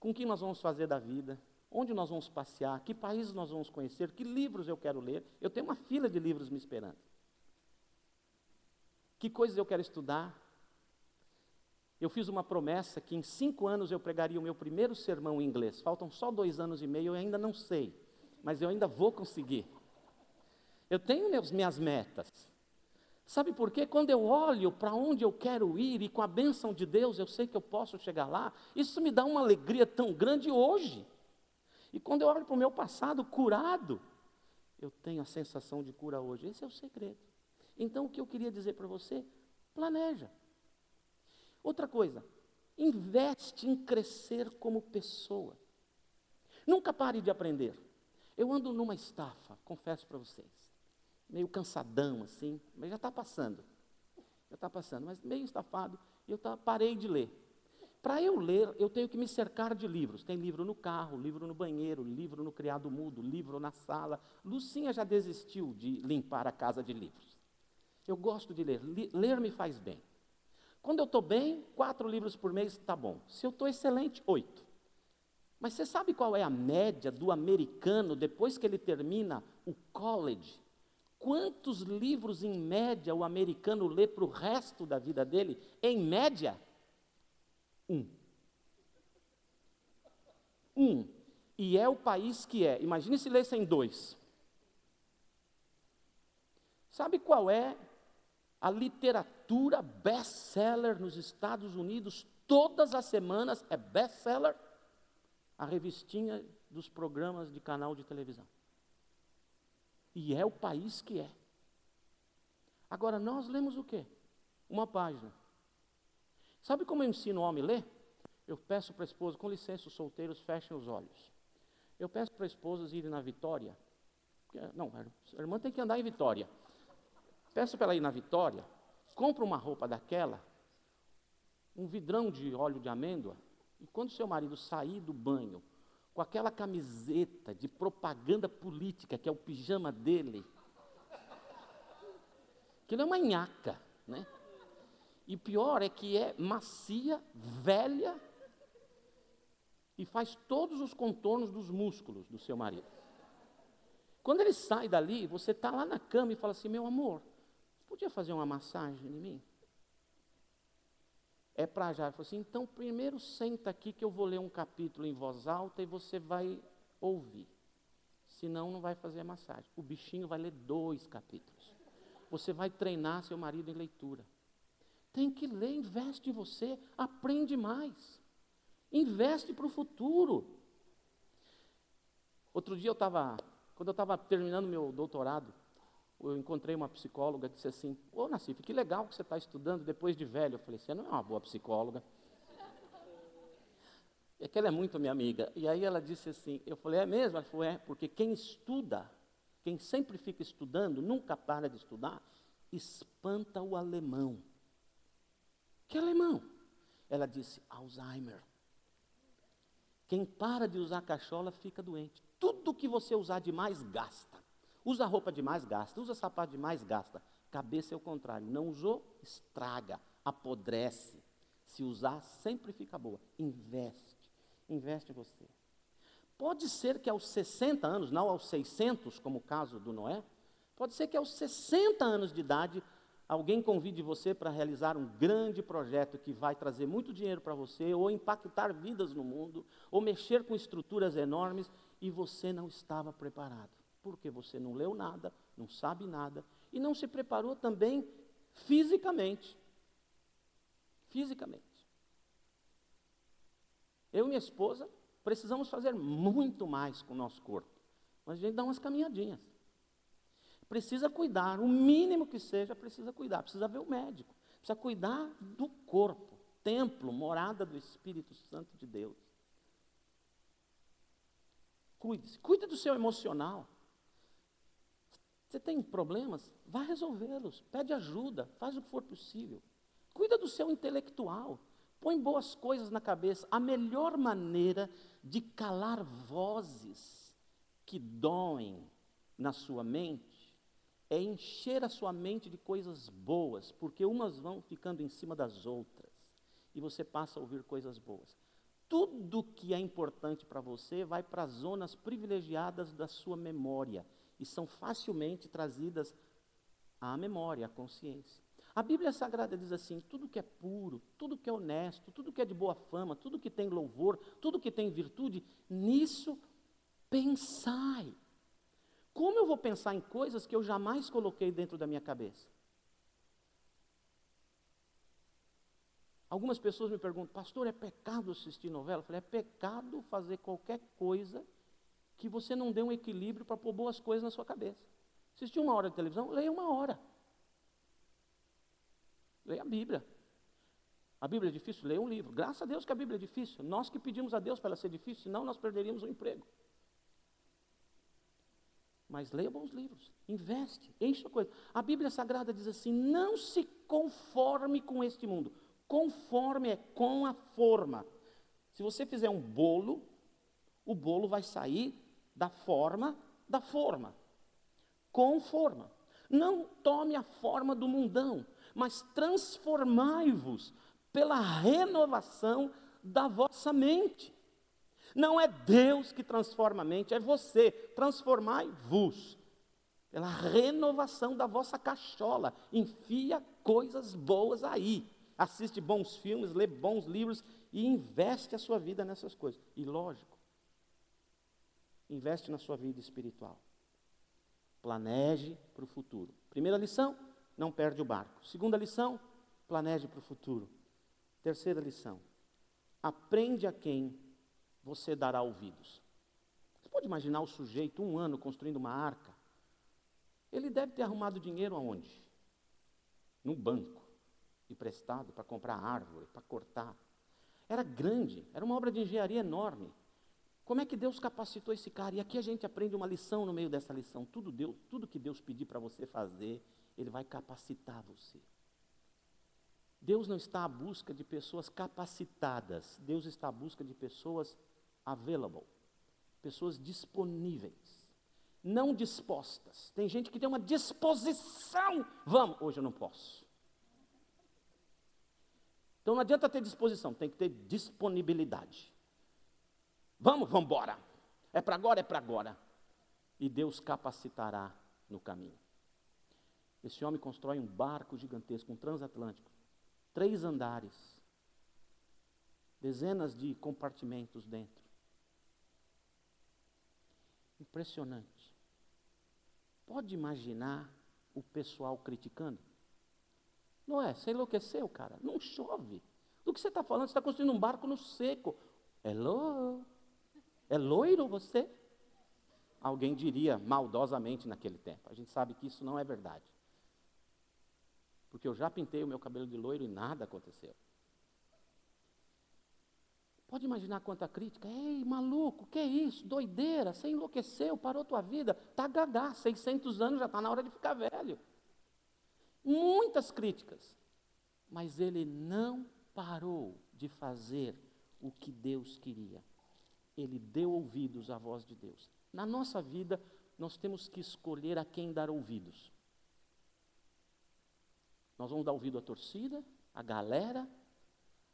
com o que nós vamos fazer da vida, onde nós vamos passear, que países nós vamos conhecer, que livros eu quero ler. Eu tenho uma fila de livros me esperando. Que coisas eu quero estudar. Eu fiz uma promessa que em cinco anos eu pregaria o meu primeiro sermão em inglês. Faltam só dois anos e meio, eu ainda não sei mas eu ainda vou conseguir. Eu tenho meus, minhas metas. Sabe por quê? Quando eu olho para onde eu quero ir e com a bênção de Deus eu sei que eu posso chegar lá, isso me dá uma alegria tão grande hoje. E quando eu olho para o meu passado curado, eu tenho a sensação de cura hoje. Esse é o segredo. Então o que eu queria dizer para você, planeja. Outra coisa, investe em crescer como pessoa. Nunca pare de aprender. Eu ando numa estafa, confesso para vocês. Meio cansadão assim, mas já está passando. Já está passando, mas meio estafado, e eu tá, parei de ler. Para eu ler, eu tenho que me cercar de livros. Tem livro no carro, livro no banheiro, livro no criado mudo, livro na sala. Lucinha já desistiu de limpar a casa de livros. Eu gosto de ler. Ler me faz bem. Quando eu estou bem, quatro livros por mês está bom. Se eu estou excelente, oito. Mas você sabe qual é a média do americano depois que ele termina o college? Quantos livros, em média, o americano lê para o resto da vida dele? Em média, um. Um. E é o país que é. Imagine se lessem dois. Sabe qual é a literatura best-seller nos Estados Unidos? Todas as semanas é best-seller a revistinha dos programas de canal de televisão. E é o país que é. Agora, nós lemos o quê? Uma página. Sabe como eu ensino o homem a ler? Eu peço para a esposa, com licença, os solteiros fechem os olhos. Eu peço para a esposa irem na Vitória. Não, a irmã tem que andar em Vitória. Peço para ela ir na Vitória, compra uma roupa daquela, um vidrão de óleo de amêndoa, e quando seu marido sair do banho com aquela camiseta de propaganda política, que é o pijama dele, aquilo é uma nhaca, né? E pior é que é macia, velha e faz todos os contornos dos músculos do seu marido. Quando ele sai dali, você está lá na cama e fala assim: meu amor, podia fazer uma massagem em mim? É para já. Ele falou assim: então primeiro senta aqui que eu vou ler um capítulo em voz alta e você vai ouvir. Senão não vai fazer a massagem. O bichinho vai ler dois capítulos. Você vai treinar seu marido em leitura. Tem que ler, investe em você, aprende mais. Investe para o futuro. Outro dia eu estava, quando eu estava terminando meu doutorado, eu encontrei uma psicóloga que disse assim: Ô Nassif, que legal que você está estudando depois de velho. Eu falei: Você não é uma boa psicóloga. É que ela é muito minha amiga. E aí ela disse assim: Eu falei: É mesmo? Ela falou: É, porque quem estuda, quem sempre fica estudando, nunca para de estudar, espanta o alemão. Que alemão? Ela disse: Alzheimer. Quem para de usar cachola fica doente. Tudo que você usar demais gasta. Usa roupa demais, gasta. Usa sapato demais, gasta. Cabeça é o contrário. Não usou, estraga, apodrece. Se usar, sempre fica boa. Investe. Investe em você. Pode ser que aos 60 anos, não aos 600, como o caso do Noé, pode ser que aos 60 anos de idade, alguém convide você para realizar um grande projeto que vai trazer muito dinheiro para você, ou impactar vidas no mundo, ou mexer com estruturas enormes, e você não estava preparado porque você não leu nada, não sabe nada e não se preparou também fisicamente. Fisicamente. Eu e minha esposa precisamos fazer muito mais com o nosso corpo, mas a gente dá umas caminhadinhas. Precisa cuidar, o mínimo que seja, precisa cuidar, precisa ver o médico, precisa cuidar do corpo, templo, morada do Espírito Santo de Deus. Cuide-se, cuide do seu emocional. Você tem problemas? Vá resolvê-los. Pede ajuda, faz o que for possível. Cuida do seu intelectual. Põe boas coisas na cabeça. A melhor maneira de calar vozes que doem na sua mente é encher a sua mente de coisas boas, porque umas vão ficando em cima das outras e você passa a ouvir coisas boas. Tudo que é importante para você vai para as zonas privilegiadas da sua memória e são facilmente trazidas à memória, à consciência. A Bíblia Sagrada diz assim: tudo que é puro, tudo que é honesto, tudo que é de boa fama, tudo que tem louvor, tudo que tem virtude, nisso pensai. Como eu vou pensar em coisas que eu jamais coloquei dentro da minha cabeça? Algumas pessoas me perguntam, pastor, é pecado assistir novela? Eu falei, é pecado fazer qualquer coisa que você não dê um equilíbrio para pôr boas coisas na sua cabeça. Assistir uma hora de televisão, leia uma hora. Leia a Bíblia. A Bíblia é difícil? Leia um livro. Graças a Deus que a Bíblia é difícil. Nós que pedimos a Deus para ela ser difícil, senão nós perderíamos o emprego. Mas leia bons livros, investe, enche a coisa. A Bíblia Sagrada diz assim: não se conforme com este mundo. Conforme é com a forma. Se você fizer um bolo, o bolo vai sair da forma da forma. Com forma. Não tome a forma do mundão, mas transformai-vos pela renovação da vossa mente. Não é Deus que transforma a mente, é você. Transformai-vos pela renovação da vossa cachola. Enfia coisas boas aí. Assiste bons filmes, lê bons livros e investe a sua vida nessas coisas. E lógico, investe na sua vida espiritual. Planeje para o futuro. Primeira lição, não perde o barco. Segunda lição, planeje para o futuro. Terceira lição, aprende a quem você dará ouvidos. Você pode imaginar o sujeito um ano construindo uma arca? Ele deve ter arrumado dinheiro aonde? No banco, emprestado para comprar árvore, para cortar. Era grande, era uma obra de engenharia enorme. Como é que Deus capacitou esse cara? E aqui a gente aprende uma lição no meio dessa lição. Tudo, Deus, tudo que Deus pedir para você fazer, Ele vai capacitar você. Deus não está à busca de pessoas capacitadas, Deus está à busca de pessoas available, pessoas disponíveis, não dispostas. Tem gente que tem uma disposição, vamos, hoje eu não posso. Então não adianta ter disposição, tem que ter disponibilidade. Vamos, vamos embora. É para agora, é para agora. E Deus capacitará no caminho. Esse homem constrói um barco gigantesco, um transatlântico, três andares, dezenas de compartimentos dentro. Impressionante. Pode imaginar o pessoal criticando? Não é? Você enlouqueceu, cara? Não chove. Do que você está falando? Você está construindo um barco no seco. Hello? É loiro você? Alguém diria maldosamente naquele tempo. A gente sabe que isso não é verdade. Porque eu já pintei o meu cabelo de loiro e nada aconteceu. Pode imaginar quanta crítica. Ei, maluco, que é isso? Doideira, você enlouqueceu, parou tua vida. Tá gagá, 600 anos já está na hora de ficar velho. Muitas críticas. Mas ele não parou de fazer o que Deus queria. Ele deu ouvidos à voz de Deus. Na nossa vida, nós temos que escolher a quem dar ouvidos. Nós vamos dar ouvido à torcida, à galera,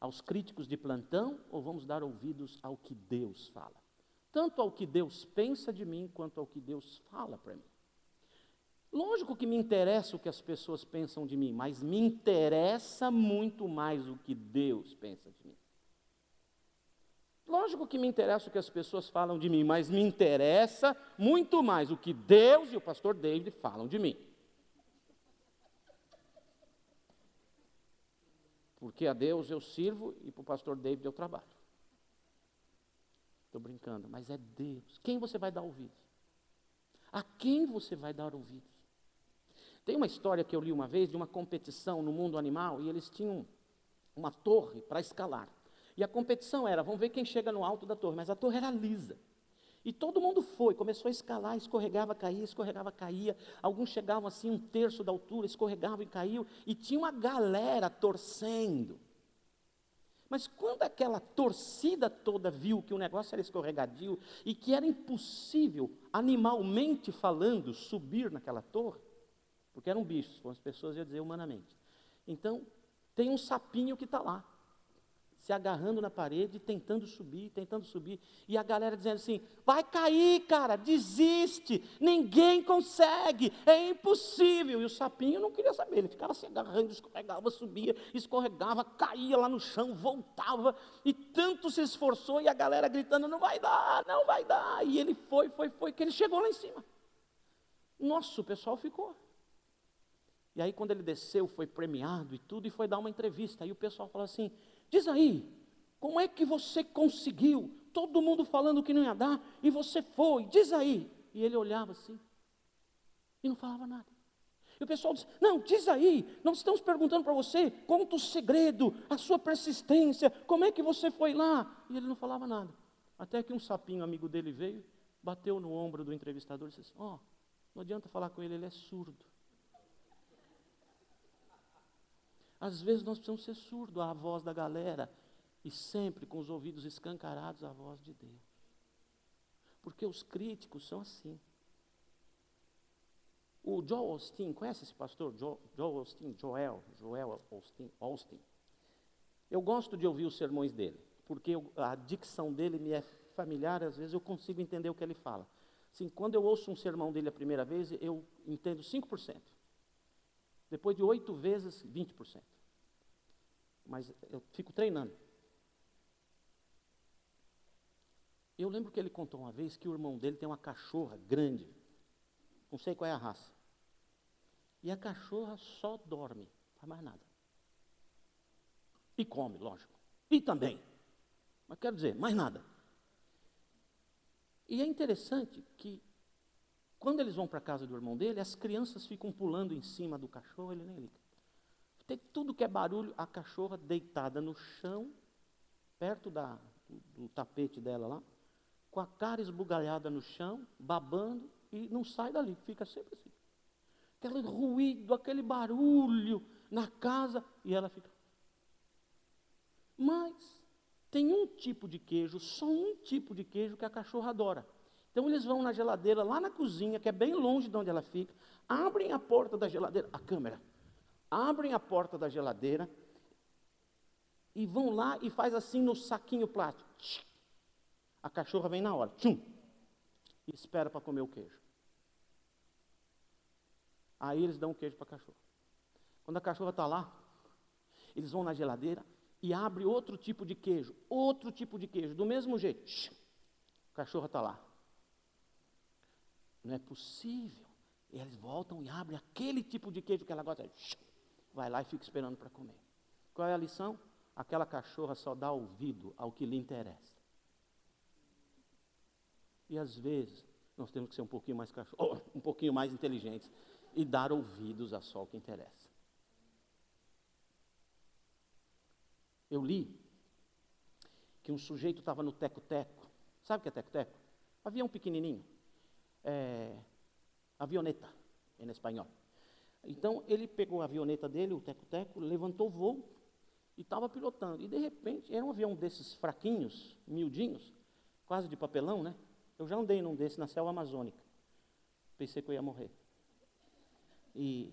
aos críticos de plantão ou vamos dar ouvidos ao que Deus fala? Tanto ao que Deus pensa de mim quanto ao que Deus fala para mim. Lógico que me interessa o que as pessoas pensam de mim, mas me interessa muito mais o que Deus pensa de mim. Lógico que me interessa o que as pessoas falam de mim, mas me interessa muito mais o que Deus e o pastor David falam de mim. Porque a Deus eu sirvo e para o pastor David eu trabalho. Estou brincando, mas é Deus. Quem você vai dar ouvidos? A quem você vai dar ouvidos? Tem uma história que eu li uma vez de uma competição no mundo animal e eles tinham uma torre para escalar. E a competição era, vamos ver quem chega no alto da torre, mas a torre era lisa. E todo mundo foi, começou a escalar, escorregava, caía, escorregava, caía. Alguns chegavam assim, um terço da altura, escorregavam e caíam. E tinha uma galera torcendo. Mas quando aquela torcida toda viu que o negócio era escorregadio e que era impossível, animalmente falando, subir naquela torre, porque eram bichos, as pessoas iam dizer humanamente. Então, tem um sapinho que está lá se agarrando na parede, tentando subir, tentando subir, e a galera dizendo assim: vai cair, cara, desiste, ninguém consegue, é impossível. E o sapinho não queria saber, ele ficava se agarrando, escorregava, subia, escorregava, caía lá no chão, voltava, e tanto se esforçou, e a galera gritando: não vai dar, não vai dar. E ele foi, foi, foi, que ele chegou lá em cima. Nossa, o pessoal ficou. E aí, quando ele desceu, foi premiado e tudo, e foi dar uma entrevista. Aí o pessoal falou assim: Diz aí, como é que você conseguiu? Todo mundo falando que não ia dar, e você foi, diz aí. E ele olhava assim, e não falava nada. E o pessoal disse: Não, diz aí, nós estamos perguntando para você, conta o segredo, a sua persistência, como é que você foi lá? E ele não falava nada. Até que um sapinho amigo dele veio, bateu no ombro do entrevistador e disse: Ó, oh, não adianta falar com ele, ele é surdo. Às vezes nós precisamos ser surdos à voz da galera e sempre com os ouvidos escancarados à voz de Deus. Porque os críticos são assim. O Joel Austin, conhece esse pastor? Joel, Joel Austin, Joel, Joel Austin, Austin. Eu gosto de ouvir os sermões dele, porque eu, a dicção dele me é familiar, às vezes eu consigo entender o que ele fala. Assim, quando eu ouço um sermão dele a primeira vez, eu entendo 5%. Depois de oito vezes, 20%. Mas eu fico treinando. Eu lembro que ele contou uma vez que o irmão dele tem uma cachorra grande. Não sei qual é a raça. E a cachorra só dorme, não faz mais nada. E come, lógico. E também. Mas quero dizer, mais nada. E é interessante que, quando eles vão para a casa do irmão dele, as crianças ficam pulando em cima do cachorro, ele nem liga. Tem tudo que é barulho, a cachorra deitada no chão, perto da, do, do tapete dela lá, com a cara esbugalhada no chão, babando, e não sai dali, fica sempre assim. Aquele ruído, aquele barulho na casa, e ela fica. Mas tem um tipo de queijo, só um tipo de queijo que a cachorra adora. Então eles vão na geladeira, lá na cozinha, que é bem longe de onde ela fica, abrem a porta da geladeira, a câmera, abrem a porta da geladeira e vão lá e faz assim no saquinho plástico. A cachorra vem na hora, tchum, e espera para comer o queijo. Aí eles dão o queijo para a cachorra. Quando a cachorra está lá, eles vão na geladeira e abrem outro tipo de queijo, outro tipo de queijo, do mesmo jeito. A cachorra está lá. Não é possível. E eles voltam e abrem aquele tipo de queijo que ela gosta. Vai lá e fica esperando para comer. Qual é a lição? Aquela cachorra só dá ouvido ao que lhe interessa. E às vezes nós temos que ser um pouquinho mais cachorro, um pouquinho mais inteligentes e dar ouvidos a só o que interessa. Eu li que um sujeito estava no teco-teco. Sabe o que é teco-teco? Avião pequenininho. É, avioneta, em espanhol. Então, ele pegou a avioneta dele, o teco-teco, levantou o voo e estava pilotando. E, de repente, era um avião desses fraquinhos, miudinhos, quase de papelão, né? Eu já andei num desses na selva amazônica. Pensei que eu ia morrer. E,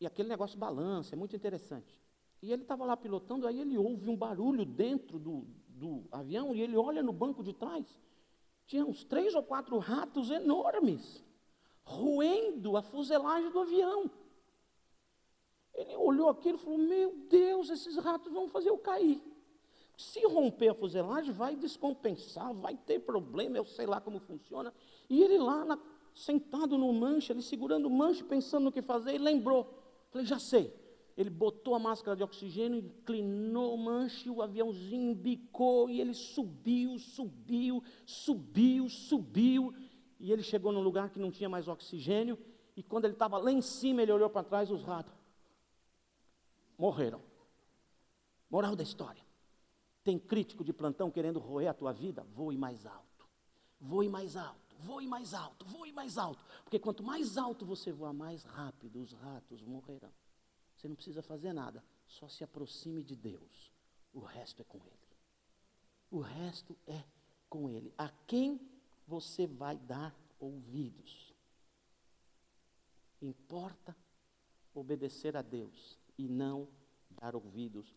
e aquele negócio balança, é muito interessante. E ele estava lá pilotando, aí ele ouve um barulho dentro do, do avião e ele olha no banco de trás. Tinha uns três ou quatro ratos enormes, roendo a fuselagem do avião. Ele olhou aquilo e falou: Meu Deus, esses ratos vão fazer eu cair. Se romper a fuselagem, vai descompensar, vai ter problema, eu sei lá como funciona. E ele lá, na, sentado no manche, ele segurando o manche, pensando no que fazer, e lembrou. Falei, já sei. Ele botou a máscara de oxigênio, inclinou o manche, o aviãozinho bicou e ele subiu, subiu, subiu, subiu. E ele chegou num lugar que não tinha mais oxigênio. E quando ele estava lá em cima, ele olhou para trás, os ratos morreram. Moral da história. Tem crítico de plantão querendo roer a tua vida? Voe mais alto. Voe mais alto, voe mais alto, voe mais alto. Porque quanto mais alto você voar, mais rápido os ratos morrerão. Você não precisa fazer nada, só se aproxime de Deus. O resto é com Ele. O resto é com Ele. A quem você vai dar ouvidos? Importa obedecer a Deus e não dar ouvidos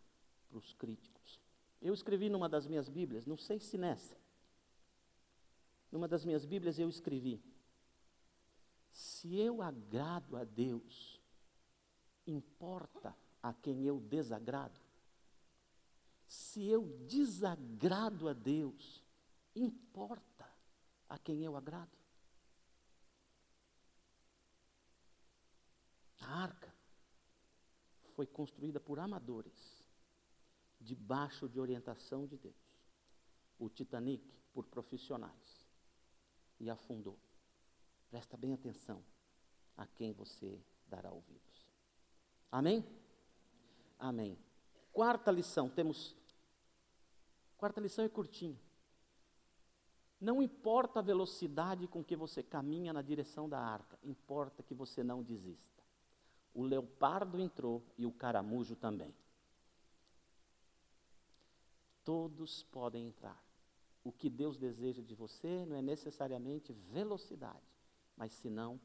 para os críticos. Eu escrevi numa das minhas Bíblias, não sei se nessa, numa das minhas Bíblias eu escrevi: se eu agrado a Deus, importa a quem eu desagrado? Se eu desagrado a Deus, importa a quem eu agrado? A arca foi construída por amadores debaixo de orientação de Deus. O Titanic por profissionais e afundou. Presta bem atenção a quem você dará ouvidos. Amém? Amém. Quarta lição, temos. Quarta lição é curtinha. Não importa a velocidade com que você caminha na direção da arca, importa que você não desista. O leopardo entrou e o caramujo também. Todos podem entrar. O que Deus deseja de você não é necessariamente velocidade, mas senão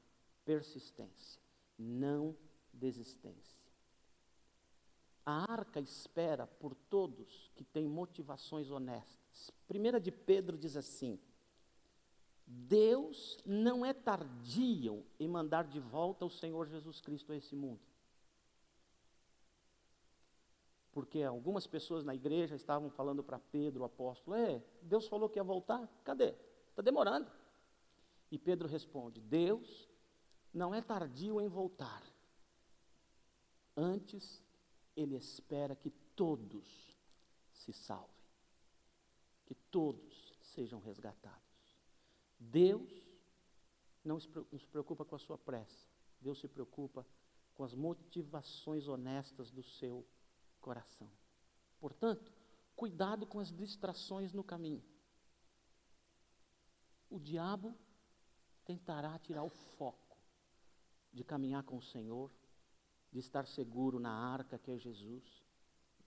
persistência, não desistência. A arca espera por todos que têm motivações honestas. Primeira de Pedro diz assim: Deus não é tardio em mandar de volta o Senhor Jesus Cristo a esse mundo. Porque algumas pessoas na igreja estavam falando para Pedro, o apóstolo: É, Deus falou que ia voltar, cadê? Está demorando. E Pedro responde: Deus não é tardio em voltar. Antes, ele espera que todos se salvem, que todos sejam resgatados. Deus não se preocupa com a sua pressa, Deus se preocupa com as motivações honestas do seu coração. Portanto, cuidado com as distrações no caminho. O diabo tentará tirar o foco de caminhar com o Senhor, de estar seguro na arca que é Jesus,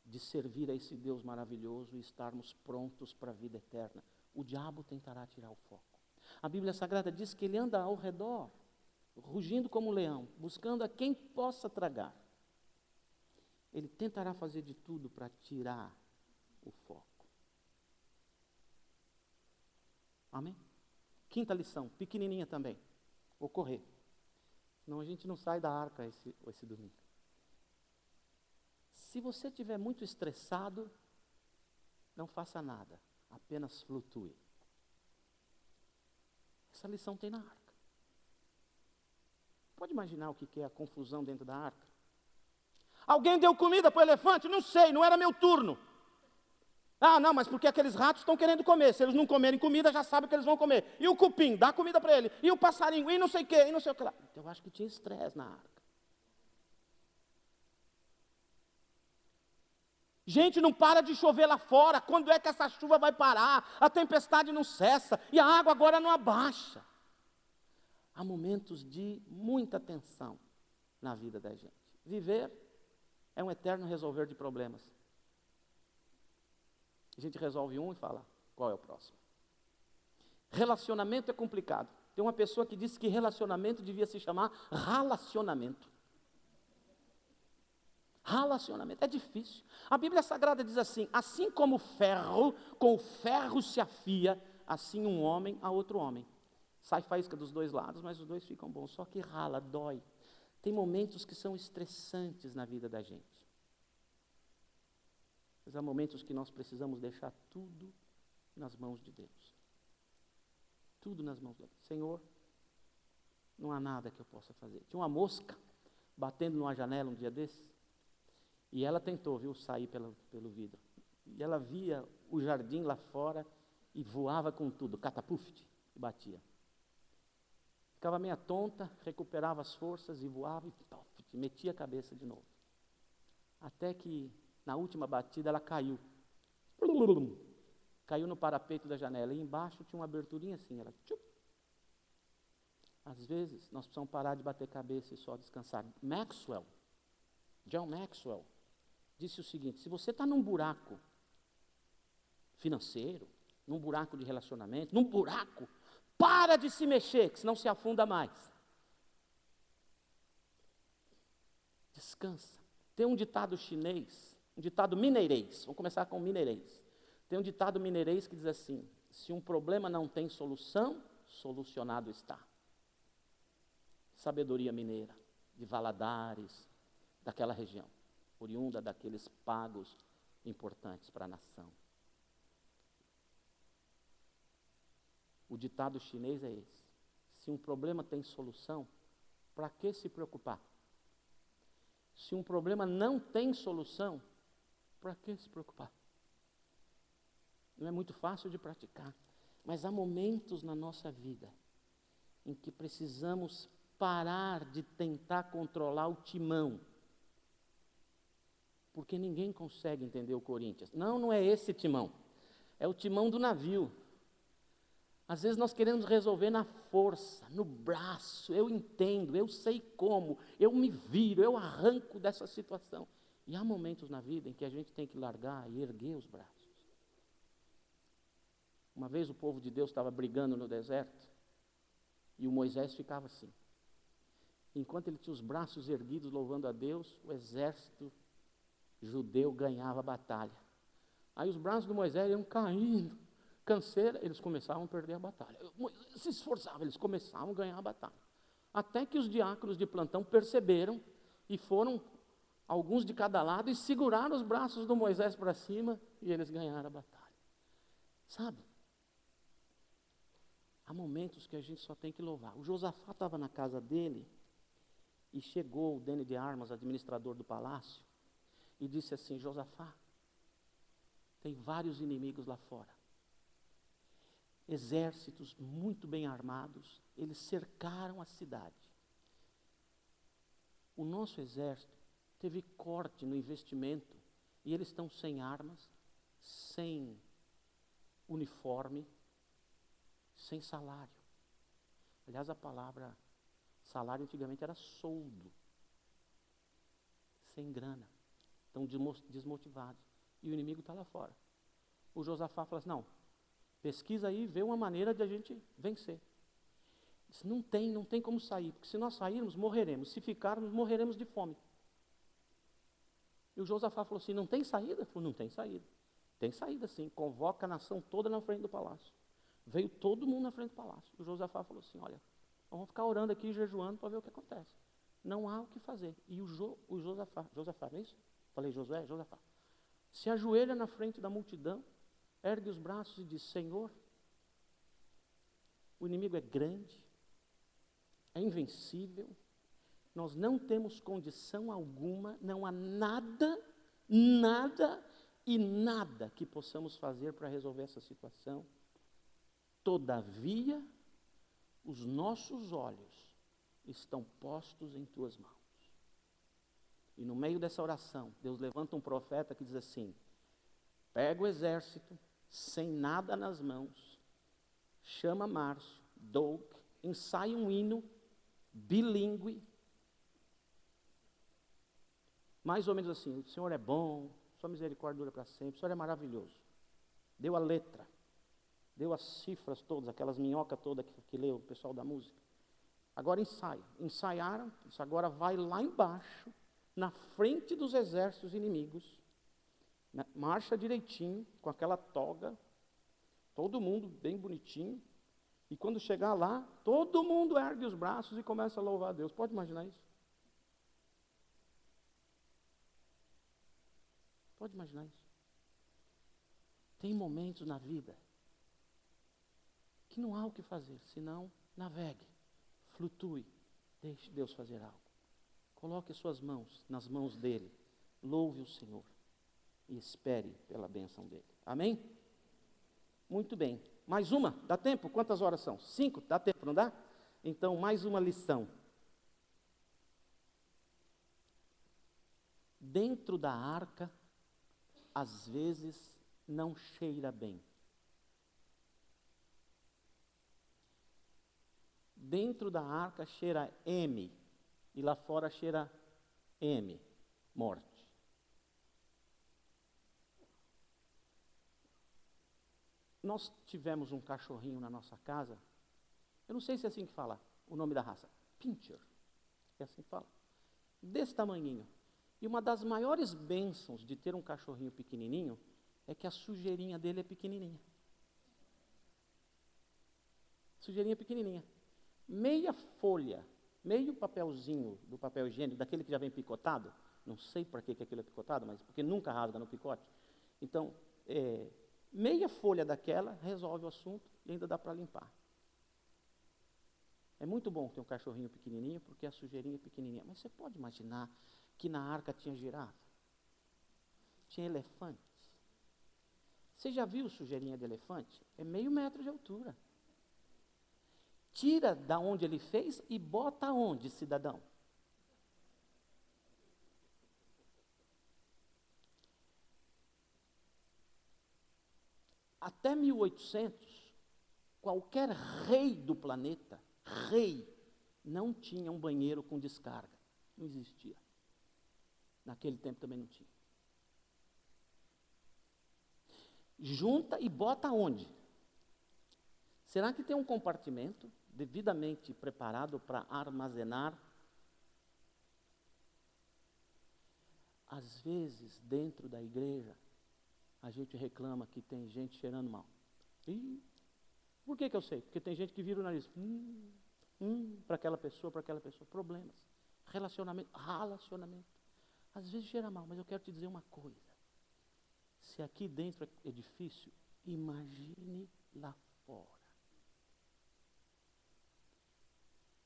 de servir a esse Deus maravilhoso e estarmos prontos para a vida eterna. O diabo tentará tirar o foco. A Bíblia Sagrada diz que ele anda ao redor, rugindo como um leão, buscando a quem possa tragar. Ele tentará fazer de tudo para tirar o foco. Amém? Quinta lição, pequenininha também. Vou correr. Senão a gente não sai da arca esse, esse domingo. Se você estiver muito estressado, não faça nada, apenas flutue. Essa lição tem na arca. Pode imaginar o que é a confusão dentro da arca? Alguém deu comida para o elefante? Não sei, não era meu turno. Ah, não, mas porque aqueles ratos estão querendo comer. Se eles não comerem comida, já sabem que eles vão comer. E o cupim, dá comida para ele. E o passarinho, e não sei o quê, e não sei o que lá. Então, eu acho que tinha estresse na arca. Gente, não para de chover lá fora. Quando é que essa chuva vai parar? A tempestade não cessa e a água agora não abaixa. Há momentos de muita tensão na vida da gente. Viver é um eterno resolver de problemas. A gente resolve um e fala: qual é o próximo? Relacionamento é complicado. Tem uma pessoa que disse que relacionamento devia se chamar relacionamento. Relacionamento é difícil. A Bíblia Sagrada diz assim: assim como o ferro, com o ferro se afia, assim um homem a outro homem. Sai faísca dos dois lados, mas os dois ficam bons. Só que rala, dói. Tem momentos que são estressantes na vida da gente. Mas há momentos que nós precisamos deixar tudo nas mãos de Deus. Tudo nas mãos de Deus. Senhor, não há nada que eu possa fazer. Tinha uma mosca batendo numa janela um dia desses. E ela tentou, viu, sair pelo, pelo vidro. E ela via o jardim lá fora e voava com tudo, catapuft, e batia. Ficava meia tonta, recuperava as forças e voava e puff, metia a cabeça de novo. Até que na última batida ela caiu. Caiu no parapeito da janela. E embaixo tinha uma aberturinha assim. Ela, tchup. Às vezes nós precisamos parar de bater cabeça e só descansar. Maxwell, John Maxwell, disse o seguinte: se você está num buraco financeiro, num buraco de relacionamento, num buraco, para de se mexer, que senão se afunda mais. Descansa. Tem um ditado chinês um ditado mineirês, vamos começar com mineirês. Tem um ditado mineirês que diz assim: se um problema não tem solução, solucionado está. Sabedoria mineira, de Valadares, daquela região, oriunda daqueles pagos importantes para a nação. O ditado chinês é esse: se um problema tem solução, para que se preocupar? Se um problema não tem solução, para que se preocupar? Não é muito fácil de praticar, mas há momentos na nossa vida em que precisamos parar de tentar controlar o timão. Porque ninguém consegue entender o Corinthians. Não, não é esse timão. É o timão do navio. Às vezes nós queremos resolver na força, no braço. Eu entendo, eu sei como, eu me viro, eu arranco dessa situação. E há momentos na vida em que a gente tem que largar e erguer os braços. Uma vez o povo de Deus estava brigando no deserto e o Moisés ficava assim. Enquanto ele tinha os braços erguidos louvando a Deus, o exército judeu ganhava a batalha. Aí os braços do Moisés iam caindo, canseira, eles começavam a perder a batalha. Se esforçava, eles começavam a ganhar a batalha. Até que os diáconos de plantão perceberam e foram alguns de cada lado e seguraram os braços do Moisés para cima e eles ganharam a batalha. Sabe? Há momentos que a gente só tem que louvar. O Josafá estava na casa dele e chegou o Dene de Armas, administrador do palácio, e disse assim: Josafá, tem vários inimigos lá fora. Exércitos muito bem armados, eles cercaram a cidade. O nosso exército teve corte no investimento e eles estão sem armas, sem uniforme, sem salário. Aliás, a palavra salário antigamente era soldo, sem grana, estão desmotivados. E o inimigo está lá fora. O Josafá fala assim: não, pesquisa aí, vê uma maneira de a gente vencer. Diz, não tem, não tem como sair, porque se nós sairmos, morreremos. Se ficarmos, morreremos de fome. E o Josafá falou assim: não tem saída? Falou: não tem saída. Tem saída sim, convoca a nação toda na frente do palácio. Veio todo mundo na frente do palácio. O Josafá falou assim: olha, vamos ficar orando aqui, jejuando para ver o que acontece. Não há o que fazer. E o, jo, o Josafá, Josafá, não é isso? Falei Josué, Josafá. Se ajoelha na frente da multidão, ergue os braços e diz: Senhor, o inimigo é grande, é invencível, nós não temos condição alguma, não há nada, nada e nada que possamos fazer para resolver essa situação. Todavia, os nossos olhos estão postos em tuas mãos. E no meio dessa oração, Deus levanta um profeta que diz assim: pega o exército, sem nada nas mãos, chama Márcio, Doug, ensaia um hino bilíngue, mais ou menos assim: o Senhor é bom, sua misericórdia dura para sempre, o Senhor é maravilhoso. Deu a letra, deu as cifras todas, aquelas minhocas todas que, que leu o pessoal da música. Agora ensaia. Ensaiaram, isso agora vai lá embaixo, na frente dos exércitos inimigos, marcha direitinho, com aquela toga, todo mundo bem bonitinho, e quando chegar lá, todo mundo ergue os braços e começa a louvar a Deus. Pode imaginar isso? Pode imaginar isso? Tem momentos na vida que não há o que fazer, senão navegue, flutue, deixe Deus fazer algo. Coloque suas mãos nas mãos dele, louve o Senhor e espere pela bênção dele. Amém? Muito bem. Mais uma? Dá tempo? Quantas horas são? Cinco? Dá tempo, não dá? Então, mais uma lição. Dentro da arca, às vezes, não cheira bem. Dentro da arca cheira M, e lá fora cheira M, morte. Nós tivemos um cachorrinho na nossa casa, eu não sei se é assim que fala o nome da raça, Pincher, é assim que fala, desse tamanhinho. E uma das maiores bênçãos de ter um cachorrinho pequenininho é que a sujeirinha dele é pequenininha. Sujeirinha pequenininha. Meia folha, meio papelzinho do papel higiênico, daquele que já vem picotado, não sei para que, que aquilo é picotado, mas porque nunca rasga no picote. Então, é, meia folha daquela resolve o assunto e ainda dá para limpar. É muito bom ter um cachorrinho pequenininho, porque a sujeirinha é pequenininha. Mas você pode imaginar que na arca tinha girafa? Tinha elefantes? Você já viu sujeirinha de elefante? É meio metro de altura. Tira da onde ele fez e bota onde, cidadão? Até 1800, qualquer rei do planeta, rei, não tinha um banheiro com descarga. Não existia. Naquele tempo também não tinha. Junta e bota onde? Será que tem um compartimento devidamente preparado para armazenar Às vezes, dentro da igreja, a gente reclama que tem gente cheirando mal. Ih, por que, que eu sei? Porque tem gente que vira o nariz. Hum, hum, para aquela pessoa, para aquela pessoa. Problemas. Relacionamento. Relacionamento. Às vezes cheira mal, mas eu quero te dizer uma coisa. Se aqui dentro é difícil, imagine lá fora.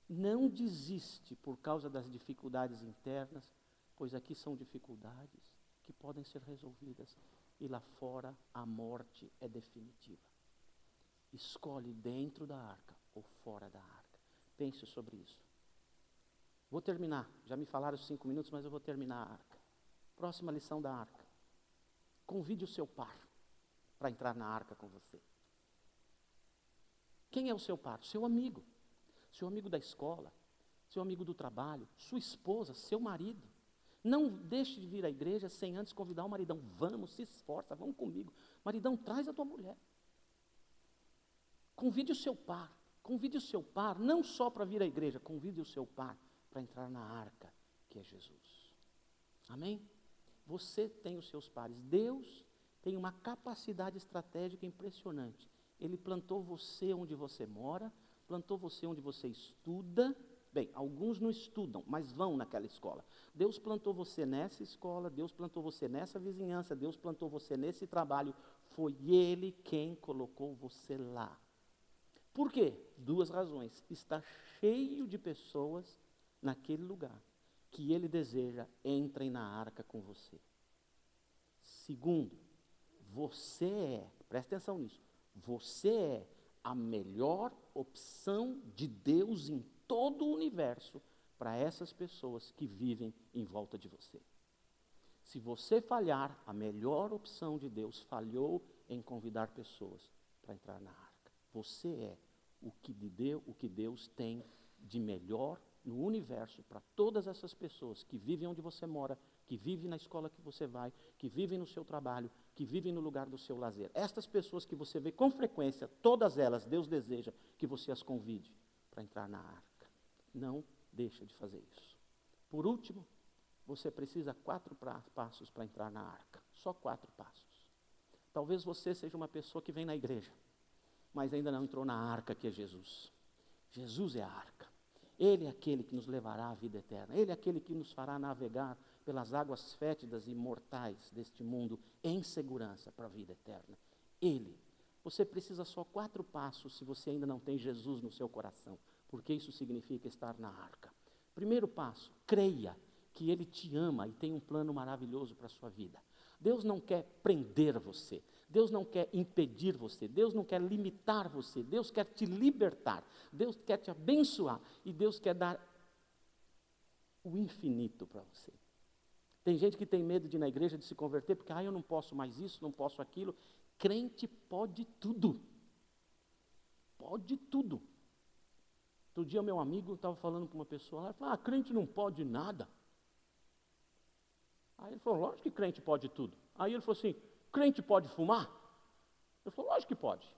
Não desiste por causa das dificuldades internas, pois aqui são dificuldades que podem ser resolvidas e lá fora a morte é definitiva. Escolhe dentro da arca ou fora da arca. Pense sobre isso. Vou terminar. Já me falaram cinco minutos, mas eu vou terminar a arca. Próxima lição da arca. Convide o seu par para entrar na arca com você. Quem é o seu par? Seu amigo seu amigo da escola, seu amigo do trabalho, sua esposa, seu marido. Não deixe de vir à igreja sem antes convidar o maridão. Vamos, se esforça, vamos comigo. Maridão, traz a tua mulher. Convide o seu par. Convide o seu par, não só para vir à igreja, convide o seu par para entrar na arca, que é Jesus. Amém? Você tem os seus pares. Deus tem uma capacidade estratégica impressionante. Ele plantou você onde você mora, plantou você onde você estuda. Bem, alguns não estudam, mas vão naquela escola. Deus plantou você nessa escola, Deus plantou você nessa vizinhança, Deus plantou você nesse trabalho. Foi Ele quem colocou você lá. Por quê? Duas razões. Está cheio de pessoas naquele lugar que Ele deseja entrem na arca com você. Segundo, você é, presta atenção nisso, você é a melhor opção de Deus em todo o universo para essas pessoas que vivem em volta de você. Se você falhar, a melhor opção de Deus falhou em convidar pessoas para entrar na arca. Você é o que, de Deus, o que Deus tem de melhor no universo para todas essas pessoas que vivem onde você mora, que vivem na escola que você vai, que vivem no seu trabalho, que vivem no lugar do seu lazer. Estas pessoas que você vê com frequência, todas elas, Deus deseja que você as convide para entrar na arca. Não deixa de fazer isso. Por último, você precisa quatro passos para entrar na arca. Só quatro passos. Talvez você seja uma pessoa que vem na igreja, mas ainda não entrou na arca que é Jesus. Jesus é a arca. Ele é aquele que nos levará à vida eterna. Ele é aquele que nos fará navegar pelas águas fétidas e mortais deste mundo em segurança para a vida eterna. Ele. Você precisa só quatro passos se você ainda não tem Jesus no seu coração, porque isso significa estar na arca. Primeiro passo, creia que Ele te ama e tem um plano maravilhoso para a sua vida. Deus não quer prender você, Deus não quer impedir você, Deus não quer limitar você, Deus quer te libertar, Deus quer te abençoar e Deus quer dar o infinito para você. Tem gente que tem medo de ir na igreja de se converter porque, ah, eu não posso mais isso, não posso aquilo. Crente pode tudo. Pode tudo. Outro dia, meu amigo estava falando com uma pessoa lá, falou, ah, crente não pode nada. Aí ele falou, lógico que crente pode tudo. Aí ele falou assim, crente pode fumar? Eu falei, lógico que pode.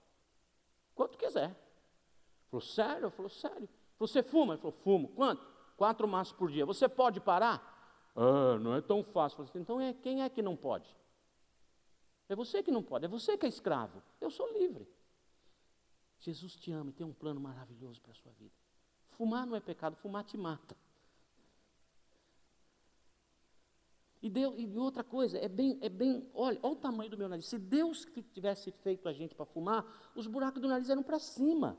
Quanto quiser. Ele falou, sério? Eu falei, sério. Você fuma? Ele falou, fumo. Quanto? Quatro maços por dia. Você pode parar? Ah, não é tão fácil. Assim, então, é, quem é que não pode? É você que não pode, é você que é escravo. Eu sou livre. Jesus te ama e tem um plano maravilhoso para a sua vida. Fumar não é pecado, fumar te mata. E, Deus, e outra coisa, é bem, é bem, olha, olha o tamanho do meu nariz. Se Deus tivesse feito a gente para fumar, os buracos do nariz eram para cima.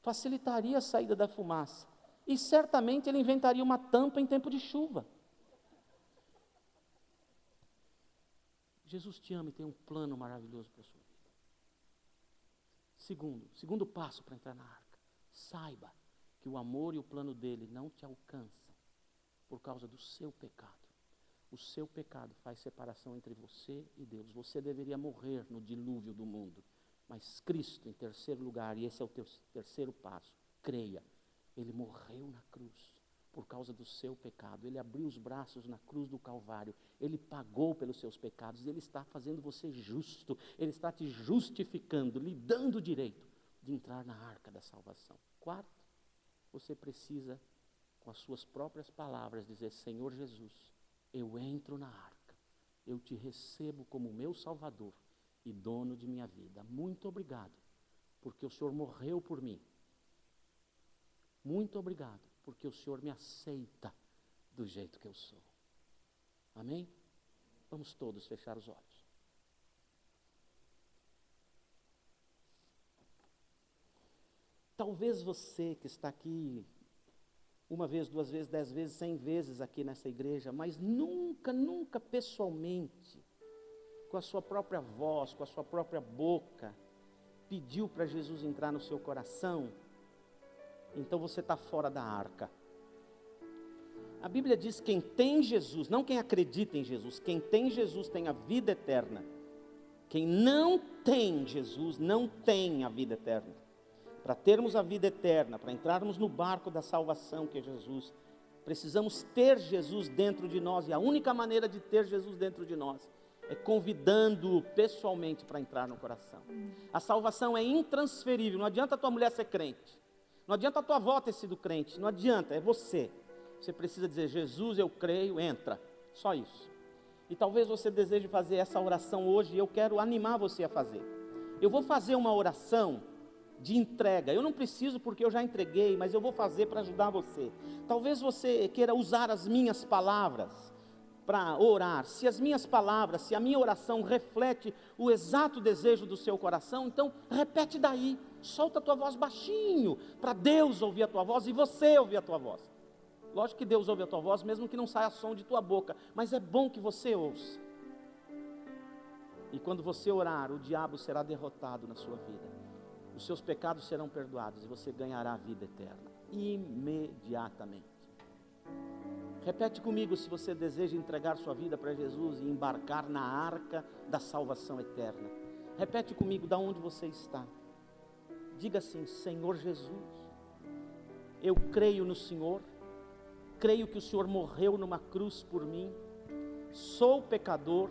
Facilitaria a saída da fumaça. E certamente ele inventaria uma tampa em tempo de chuva. Jesus te ama e tem um plano maravilhoso para a sua vida. Segundo, segundo passo para entrar na arca. Saiba que o amor e o plano dele não te alcançam por causa do seu pecado. O seu pecado faz separação entre você e Deus. Você deveria morrer no dilúvio do mundo. Mas Cristo, em terceiro lugar, e esse é o teu terceiro passo, creia, ele morreu na cruz por causa do seu pecado. Ele abriu os braços na cruz do Calvário. Ele pagou pelos seus pecados. Ele está fazendo você justo. Ele está te justificando, lhe dando o direito de entrar na arca da salvação. Quarto, você precisa, com as suas próprias palavras, dizer: Senhor Jesus, eu entro na arca, eu te recebo como meu Salvador e dono de minha vida. Muito obrigado, porque o Senhor morreu por mim. Muito obrigado, porque o Senhor me aceita do jeito que eu sou. Amém? Vamos todos fechar os olhos. Talvez você que está aqui uma vez, duas vezes, dez vezes, cem vezes aqui nessa igreja, mas nunca, nunca pessoalmente, com a sua própria voz, com a sua própria boca, pediu para Jesus entrar no seu coração, então você está fora da arca. A Bíblia diz: quem tem Jesus, não quem acredita em Jesus, quem tem Jesus tem a vida eterna. Quem não tem Jesus não tem a vida eterna para termos a vida eterna, para entrarmos no barco da salvação que é Jesus, precisamos ter Jesus dentro de nós, e a única maneira de ter Jesus dentro de nós é convidando-o pessoalmente para entrar no coração. A salvação é intransferível, não adianta a tua mulher ser crente, não adianta a tua avó ter sido crente, não adianta, é você. Você precisa dizer: Jesus, eu creio, entra. Só isso. E talvez você deseje fazer essa oração hoje, e eu quero animar você a fazer. Eu vou fazer uma oração de entrega. Eu não preciso porque eu já entreguei, mas eu vou fazer para ajudar você. Talvez você queira usar as minhas palavras para orar. Se as minhas palavras, se a minha oração reflete o exato desejo do seu coração, então repete daí. Solta a tua voz baixinho para Deus ouvir a tua voz e você ouvir a tua voz. Lógico que Deus ouve a tua voz, mesmo que não saia som de tua boca, mas é bom que você ouça. E quando você orar, o diabo será derrotado na sua vida os seus pecados serão perdoados e você ganhará a vida eterna imediatamente. Repete comigo se você deseja entregar sua vida para Jesus e embarcar na arca da salvação eterna. Repete comigo da onde você está. Diga assim: Senhor Jesus, eu creio no Senhor, creio que o Senhor morreu numa cruz por mim, sou pecador,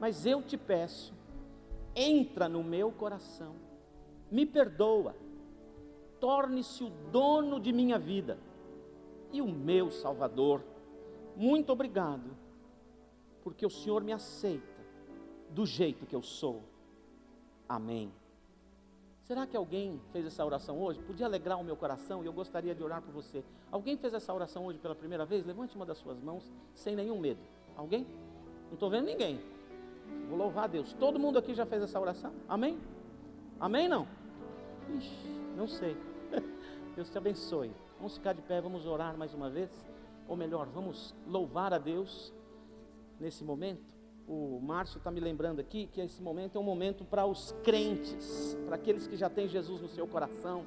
mas eu te peço, entra no meu coração me perdoa, torne-se o dono de minha vida e o meu Salvador. Muito obrigado, porque o Senhor me aceita do jeito que eu sou. Amém. Será que alguém fez essa oração hoje? Podia alegrar o meu coração e eu gostaria de orar por você. Alguém fez essa oração hoje pela primeira vez? Levante uma das suas mãos sem nenhum medo. Alguém? Não estou vendo ninguém. Vou louvar a Deus. Todo mundo aqui já fez essa oração? Amém? Amém? Não? Ixi, não sei. *laughs* Deus te abençoe. Vamos ficar de pé, vamos orar mais uma vez. Ou melhor, vamos louvar a Deus nesse momento. O Márcio está me lembrando aqui que esse momento é um momento para os crentes, para aqueles que já têm Jesus no seu coração.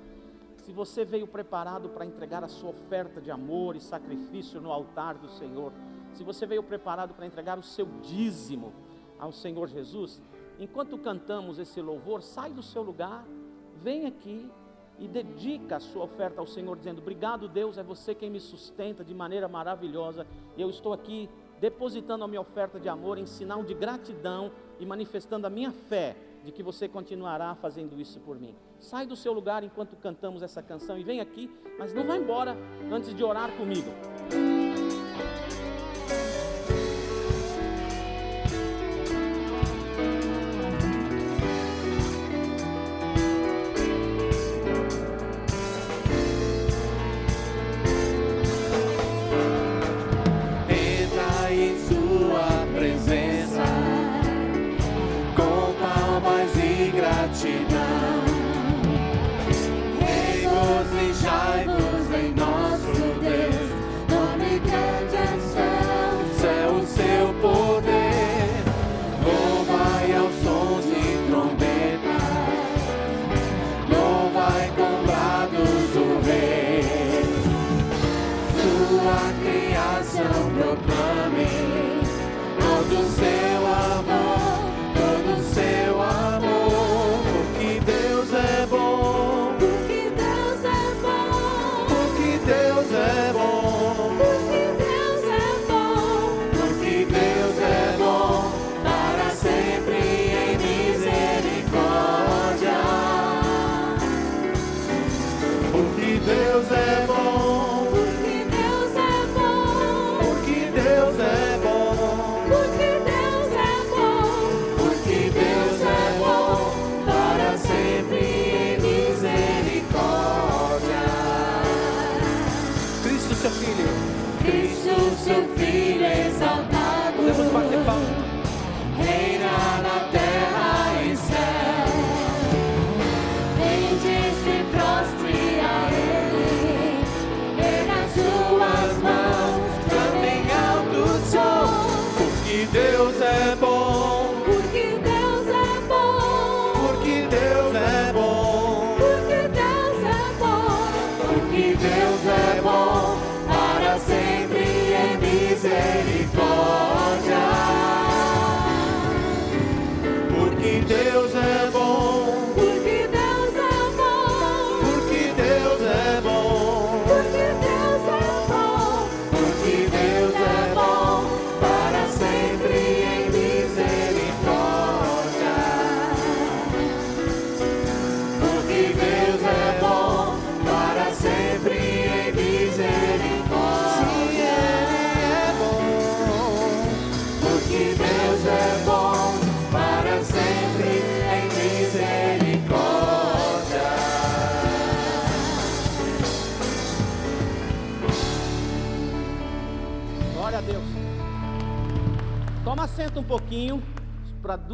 Se você veio preparado para entregar a sua oferta de amor e sacrifício no altar do Senhor, se você veio preparado para entregar o seu dízimo ao Senhor Jesus, enquanto cantamos esse louvor, sai do seu lugar vem aqui e dedica a sua oferta ao Senhor, dizendo: Obrigado, Deus, é você quem me sustenta de maneira maravilhosa. Eu estou aqui depositando a minha oferta de amor em sinal de gratidão e manifestando a minha fé de que você continuará fazendo isso por mim. Sai do seu lugar enquanto cantamos essa canção e vem aqui, mas não vá embora antes de orar comigo.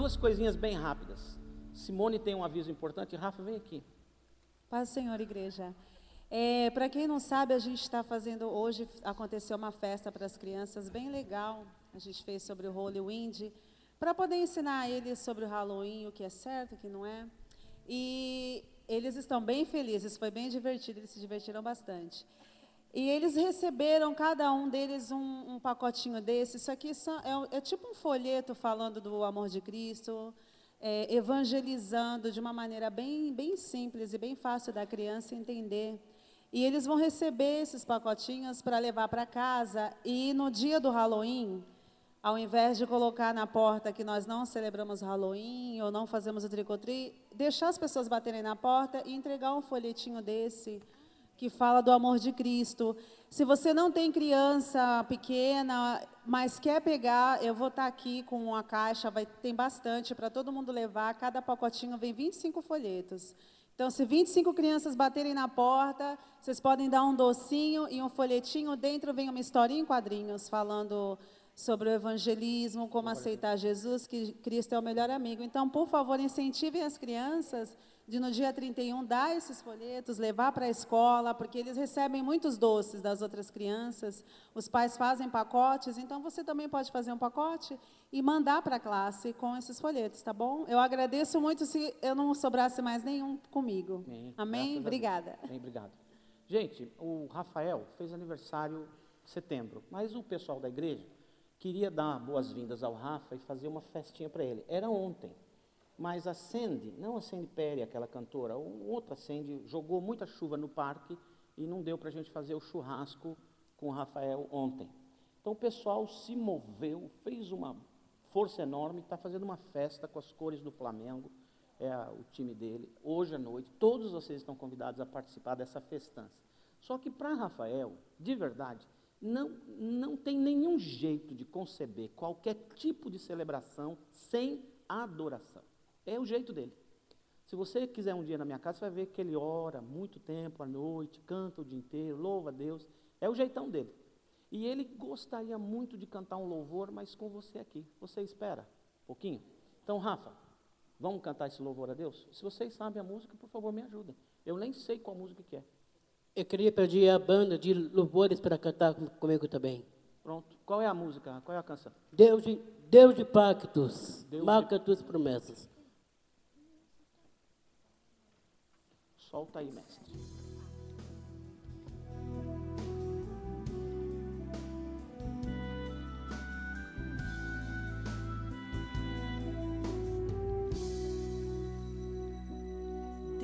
Duas coisinhas bem rápidas. Simone tem um aviso importante. Rafa, vem aqui. Paz Senhor, igreja. É, para quem não sabe, a gente está fazendo hoje aconteceu uma festa para as crianças bem legal. A gente fez sobre o Holy para poder ensinar eles sobre o Halloween, o que é certo, o que não é. E eles estão bem felizes, foi bem divertido, eles se divertiram bastante. E eles receberam, cada um deles, um, um pacotinho desse. Isso aqui são- é, é tipo um folheto falando do amor de Cristo, é, evangelizando de uma maneira bem, bem simples e bem fácil da criança entender. E eles vão receber esses pacotinhos para levar para casa. E no dia do Halloween, ao invés de colocar na porta que nós não celebramos Halloween ou não fazemos o tricotri, deixar as pessoas baterem na porta e entregar um folhetinho desse que fala do amor de Cristo. Se você não tem criança pequena, mas quer pegar, eu vou estar aqui com uma caixa, vai tem bastante para todo mundo levar. Cada pacotinho vem 25 folhetos. Então, se 25 crianças baterem na porta, vocês podem dar um docinho e um folhetinho. Dentro vem uma historinha em quadrinhos falando sobre o evangelismo, como aceitar Jesus, que Cristo é o melhor amigo. Então, por favor, incentivem as crianças de no dia 31 dar esses folhetos, levar para a escola, porque eles recebem muitos doces das outras crianças. Os pais fazem pacotes, então você também pode fazer um pacote e mandar para a classe com esses folhetos, tá bom? Eu agradeço muito se eu não sobrasse mais nenhum comigo. Amém. Obrigada. Bem, obrigado. Gente, o Rafael fez aniversário em setembro, mas o pessoal da igreja queria dar boas-vindas ao Rafa e fazer uma festinha para ele. Era ontem. Mas a Sandy, não a Sandy Perry, aquela cantora, outra Sandy, jogou muita chuva no parque e não deu para a gente fazer o churrasco com o Rafael ontem. Então o pessoal se moveu, fez uma força enorme, está fazendo uma festa com as cores do Flamengo, é a- o time dele, hoje à noite. Todos vocês estão convidados a participar dessa festança. Só que para Rafael, de verdade, não, não tem nenhum jeito de conceber qualquer tipo de celebração sem adoração. É o jeito dele. Se você quiser um dia na minha casa, você vai ver que ele ora muito tempo à noite, canta o dia inteiro, louva a Deus. É o jeitão dele. E ele gostaria muito de cantar um louvor, mas com você aqui. Você espera um pouquinho? Então, Rafa, vamos cantar esse louvor a Deus? Se vocês sabem a música, por favor, me ajudem. Eu nem sei qual música que é. Eu queria pedir a banda de louvores para cantar com- comigo também. Pronto. Qual é a música? Qual é a canção? Deus de, Deus de pactos, Deus de- marca tuas promessas. Solta aí, mestre.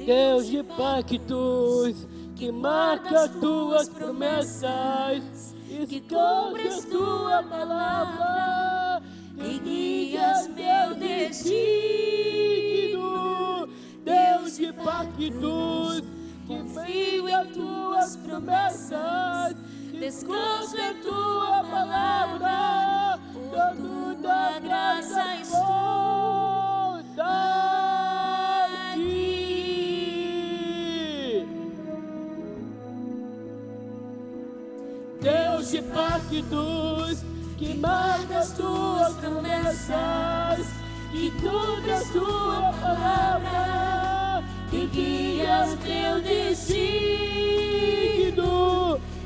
Deus de pactos, que marca as tuas promessas, escondes tua palavra e guias meu destino. Deus de pactos, confio em tuas promessas, descanso em tua palavra, todo da graça estou Deus, que marca as tuas promessas, que cumpre a tua palavra, que o teu destino.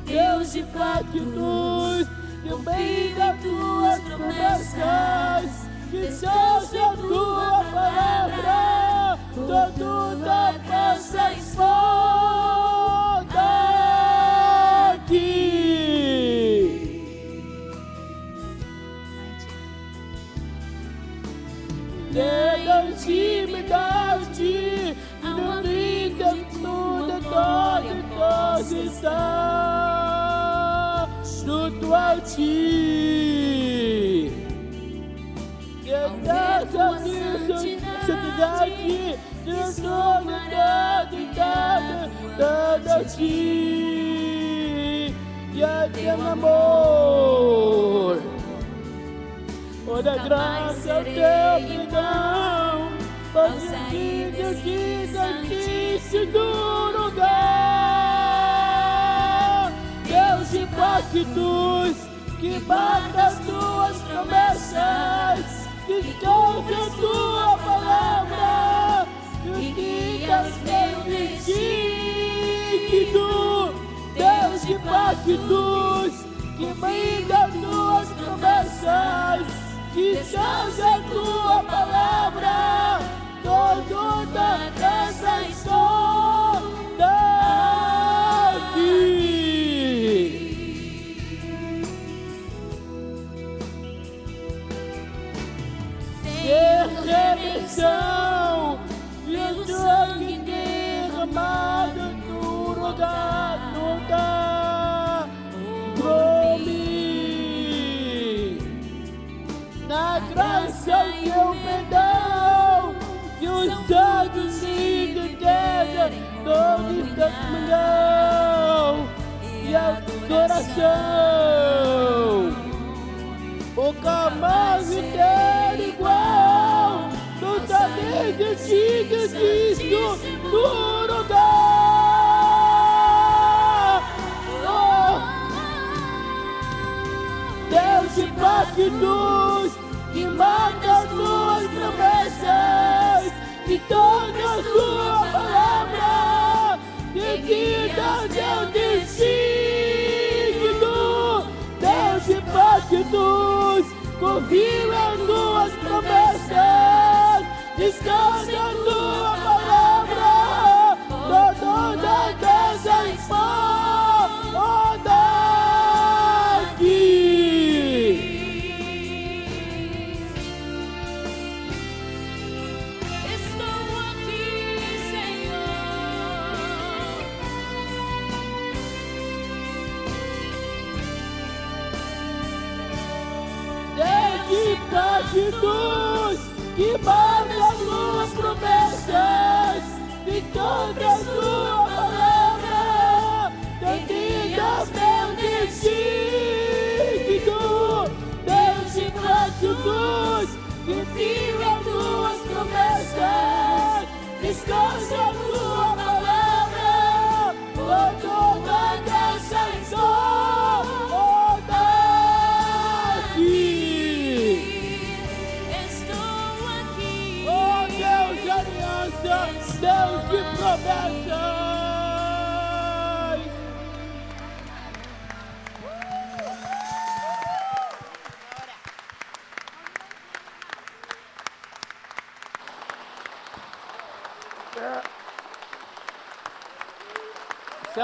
Deus de Deus, nos confia as tuas promessas, que só a tua palavra, todos. Santidade, de toda, toda, toda a ti. E a teu amor. Toda graça ao teu perdão, pois vida que daqui do lugar. Deus de pactos, que mata as tuas promessas, que esconde a tua desígnio. Deus de pactos, que as tuas promessas, que seja a tua palavra, manhã e a coração. O caminho inteiro igual, no saber de ti, de Cristo, no lugar. Oh, Deus de pactos, que mata as tuas promessas, que toda a tua palavra, quita teu desígnio, Deus de pactos, confio em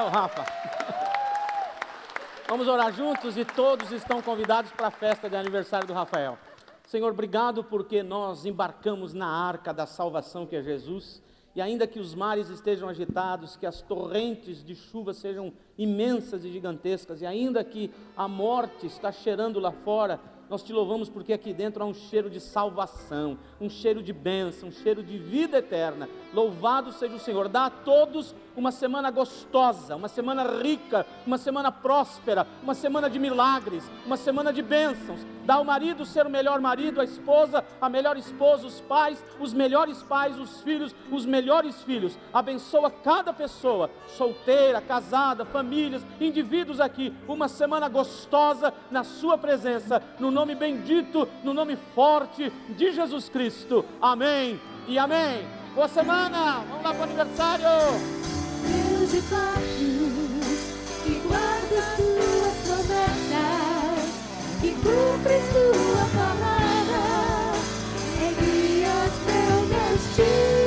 Rafa. Vamos orar juntos e todos estão convidados para a festa de aniversário do Rafael. Senhor, obrigado porque nós embarcamos na arca da salvação que é Jesus. E ainda que os mares estejam agitados, que as torrentes de chuva sejam imensas e gigantescas, e ainda que a morte está cheirando lá fora, nós te louvamos porque aqui dentro há um cheiro de salvação, um cheiro de bênção, um cheiro de vida eterna. Louvado seja o Senhor. Dá a todos uma semana gostosa, uma semana rica, uma semana próspera, uma semana de milagres, uma semana de bênçãos. Dá ao marido ser o melhor marido, a esposa a melhor esposa, os pais, os melhores pais, os filhos, os melhores filhos. Abençoa cada pessoa, solteira, casada, famílias, indivíduos aqui. Uma semana gostosa na Sua presença, no nome bendito, no nome forte de Jesus Cristo. Amém e amém. Boa semana, vamos lá para o aniversário de fato e guardas tuas promessas e cumpres tua palavra. Envias meu destino.